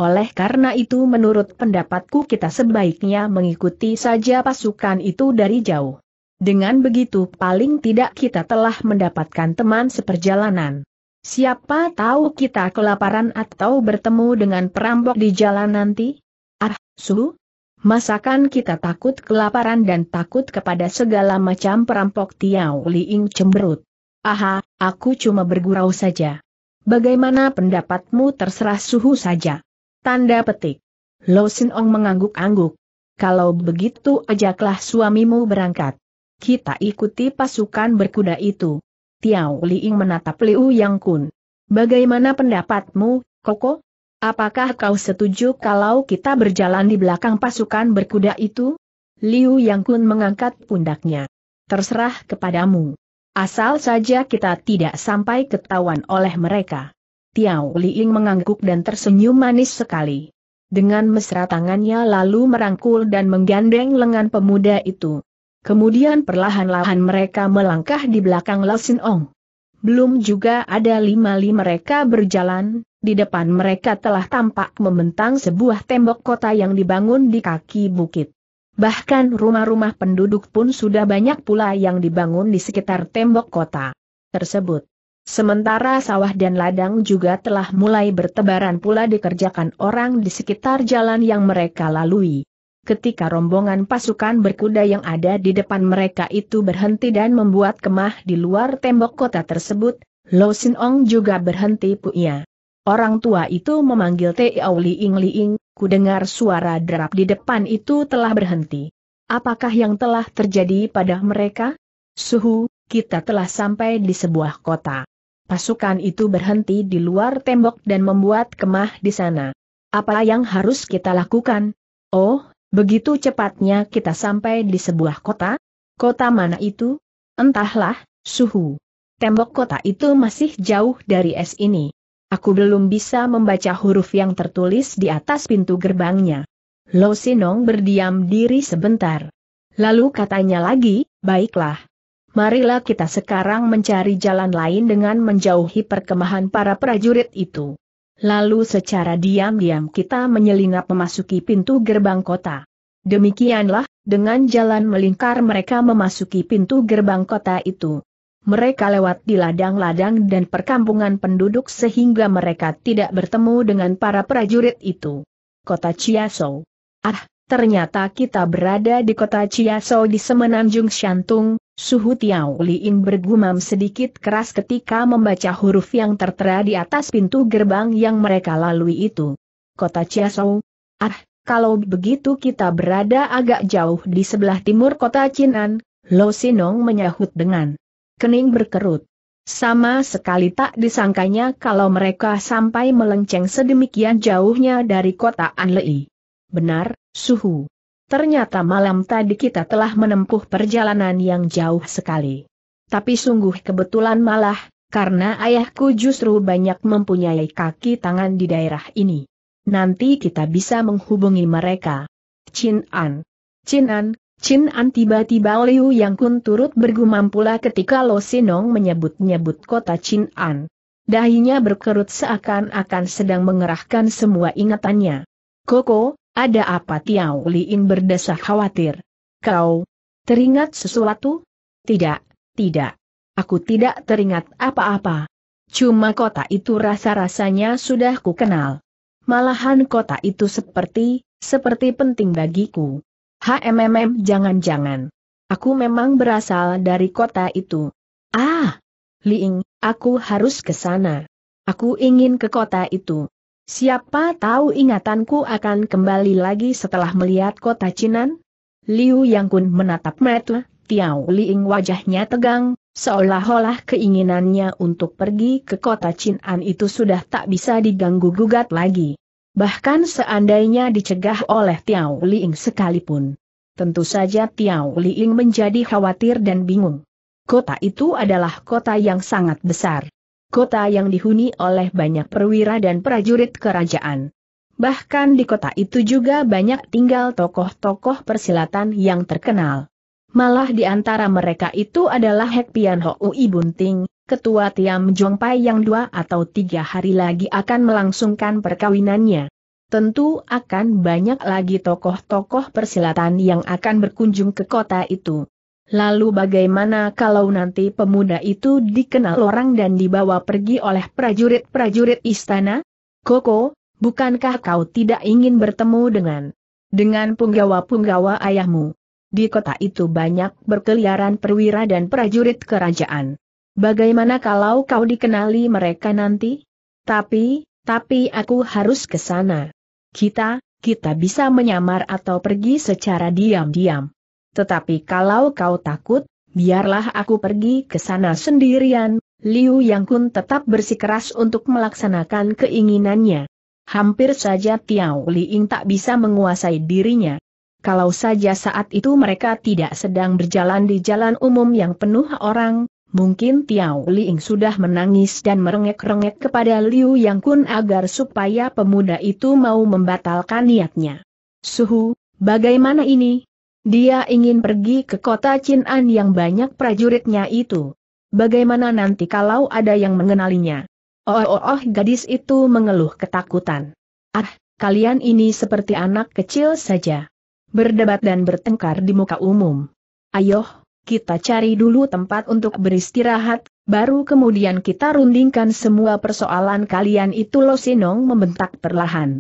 A: Oleh karena itu menurut pendapatku kita sebaiknya mengikuti saja pasukan itu dari jauh. Dengan begitu paling tidak kita telah mendapatkan teman seperjalanan. Siapa tahu kita kelaparan atau bertemu dengan perampok di jalan nanti? Ah, Su, Masakan kita takut kelaparan dan takut kepada segala macam perampok Tiao Liing cemberut. Aha, aku cuma bergurau saja. Bagaimana pendapatmu terserah suhu saja. Tanda petik. Lo Sin Ong mengangguk-angguk. Kalau begitu ajaklah suamimu berangkat. Kita ikuti pasukan berkuda itu. Tiao Liing menatap Liu Yang Kun. Bagaimana pendapatmu, Koko? Apakah kau setuju kalau kita berjalan di belakang pasukan berkuda itu? Liu Yang Kun mengangkat pundaknya. Terserah kepadamu. Asal saja kita tidak sampai ketahuan oleh mereka. Tiao Liing mengangguk dan tersenyum manis sekali. Dengan mesra tangannya lalu merangkul dan menggandeng lengan pemuda itu. Kemudian perlahan-lahan mereka melangkah di belakang Lao Sin Ong. Belum juga ada lima-lima mereka berjalan, di depan mereka telah tampak membentang sebuah tembok kota yang dibangun di kaki bukit. Bahkan rumah-rumah penduduk pun sudah banyak pula yang dibangun di sekitar tembok kota tersebut. Sementara sawah dan ladang juga telah mulai bertebaran pula dikerjakan orang di sekitar jalan yang mereka lalui. Ketika rombongan pasukan berkuda yang ada di depan mereka itu berhenti dan membuat kemah di luar tembok kota tersebut, Lo Sin Ong juga berhenti punya. Orang tua itu memanggil Teo Liing Liing, ku dengar suara derap di depan itu telah berhenti. Apakah yang telah terjadi pada mereka? Suhu, kita telah sampai di sebuah kota. Pasukan itu berhenti di luar tembok dan membuat kemah di sana. Apa yang harus kita lakukan? Oh, begitu cepatnya kita sampai di sebuah kota? Kota mana itu? Entahlah, suhu. Tembok kota itu masih jauh dari es ini. Aku belum bisa membaca huruf yang tertulis di atas pintu gerbangnya. Lo Sinong berdiam diri sebentar. Lalu katanya lagi, baiklah. Marilah kita sekarang mencari jalan lain dengan menjauhi perkemahan para prajurit itu. Lalu secara diam-diam kita menyelinap memasuki pintu gerbang kota. Demikianlah, dengan jalan melingkar mereka memasuki pintu gerbang kota itu. Mereka lewat di ladang-ladang dan perkampungan penduduk sehingga mereka tidak bertemu dengan para prajurit itu. Kota Chiaso. Ah, ternyata kita berada di kota Chiaso di semenanjung Shantung, suhu Tiao Liing bergumam sedikit keras ketika membaca huruf yang tertera di atas pintu gerbang yang mereka lalui itu. Kota Chiaso. Ah, kalau begitu kita berada agak jauh di sebelah timur kota Chinan, Lo Sinong menyahut dengan kening berkerut. Sama sekali tak disangkanya kalau mereka sampai melenceng sedemikian jauhnya dari kota Anlei. Benar, suhu. Ternyata malam tadi kita telah menempuh perjalanan yang jauh sekali. Tapi sungguh kebetulan malah, karena ayahku justru banyak mempunyai kaki tangan di daerah ini. Nanti kita bisa menghubungi mereka. Chin An. Chin An, Chin An tiba-tiba Liu Yang Kun turut bergumam pula ketika Lo Sinong menyebut-nyebut kota Chin An. Dahinya berkerut seakan-akan sedang mengerahkan semua ingatannya. Koko, ada apa Tiao Liin berdesah khawatir? Kau teringat sesuatu? Tidak, tidak. Aku tidak teringat apa-apa. Cuma kota itu rasa-rasanya sudah ku kenal. Malahan kota itu seperti, seperti penting bagiku. HMMM jangan-jangan. Aku memang berasal dari kota itu. Ah! Liing, aku harus ke sana. Aku ingin ke kota itu. Siapa tahu ingatanku akan kembali lagi setelah melihat kota Cinan? Liu Yang Kun menatap mata, Tiao Liing wajahnya tegang, seolah-olah keinginannya untuk pergi ke kota Cinan itu sudah tak bisa diganggu-gugat lagi. Bahkan seandainya dicegah oleh Tiao Liing sekalipun. Tentu saja Tiao Liing menjadi khawatir dan bingung. Kota itu adalah kota yang sangat besar. Kota yang dihuni oleh banyak perwira dan prajurit kerajaan. Bahkan di kota itu juga banyak tinggal tokoh-tokoh persilatan yang terkenal. Malah di antara mereka itu adalah Hek Pian Ho Ui Bunting, ketua Tiam Jong Pai yang dua atau tiga hari lagi akan melangsungkan perkawinannya. Tentu akan banyak lagi tokoh-tokoh persilatan yang akan berkunjung ke kota itu. Lalu bagaimana kalau nanti pemuda itu dikenal orang dan dibawa pergi oleh prajurit-prajurit istana? Koko, bukankah kau tidak ingin bertemu dengan dengan punggawa-punggawa ayahmu? Di kota itu banyak berkeliaran perwira dan prajurit kerajaan. Bagaimana kalau kau dikenali mereka nanti? Tapi, tapi aku harus ke sana. Kita, kita bisa menyamar atau pergi secara diam-diam. Tetapi kalau kau takut, biarlah aku pergi ke sana sendirian. Liu Yang Kun tetap bersikeras untuk melaksanakan keinginannya. hampir saja Tiao Liing tak bisa menguasai dirinya. Kalau saja saat itu mereka tidak sedang berjalan di jalan umum yang penuh orang, mungkin Tiao Liing sudah menangis dan merengek-rengek kepada Liu Yang Kun agar supaya pemuda itu mau membatalkan niatnya. Suhu, bagaimana ini? Dia ingin pergi ke kota Cinan yang banyak prajuritnya itu. Bagaimana nanti kalau ada yang mengenalinya? Oh, oh, oh, gadis itu mengeluh ketakutan. Ah, kalian ini seperti anak kecil saja berdebat dan bertengkar di muka umum. Ayo, kita cari dulu tempat untuk beristirahat, baru kemudian kita rundingkan semua persoalan kalian itu Lo Sinong membentak perlahan.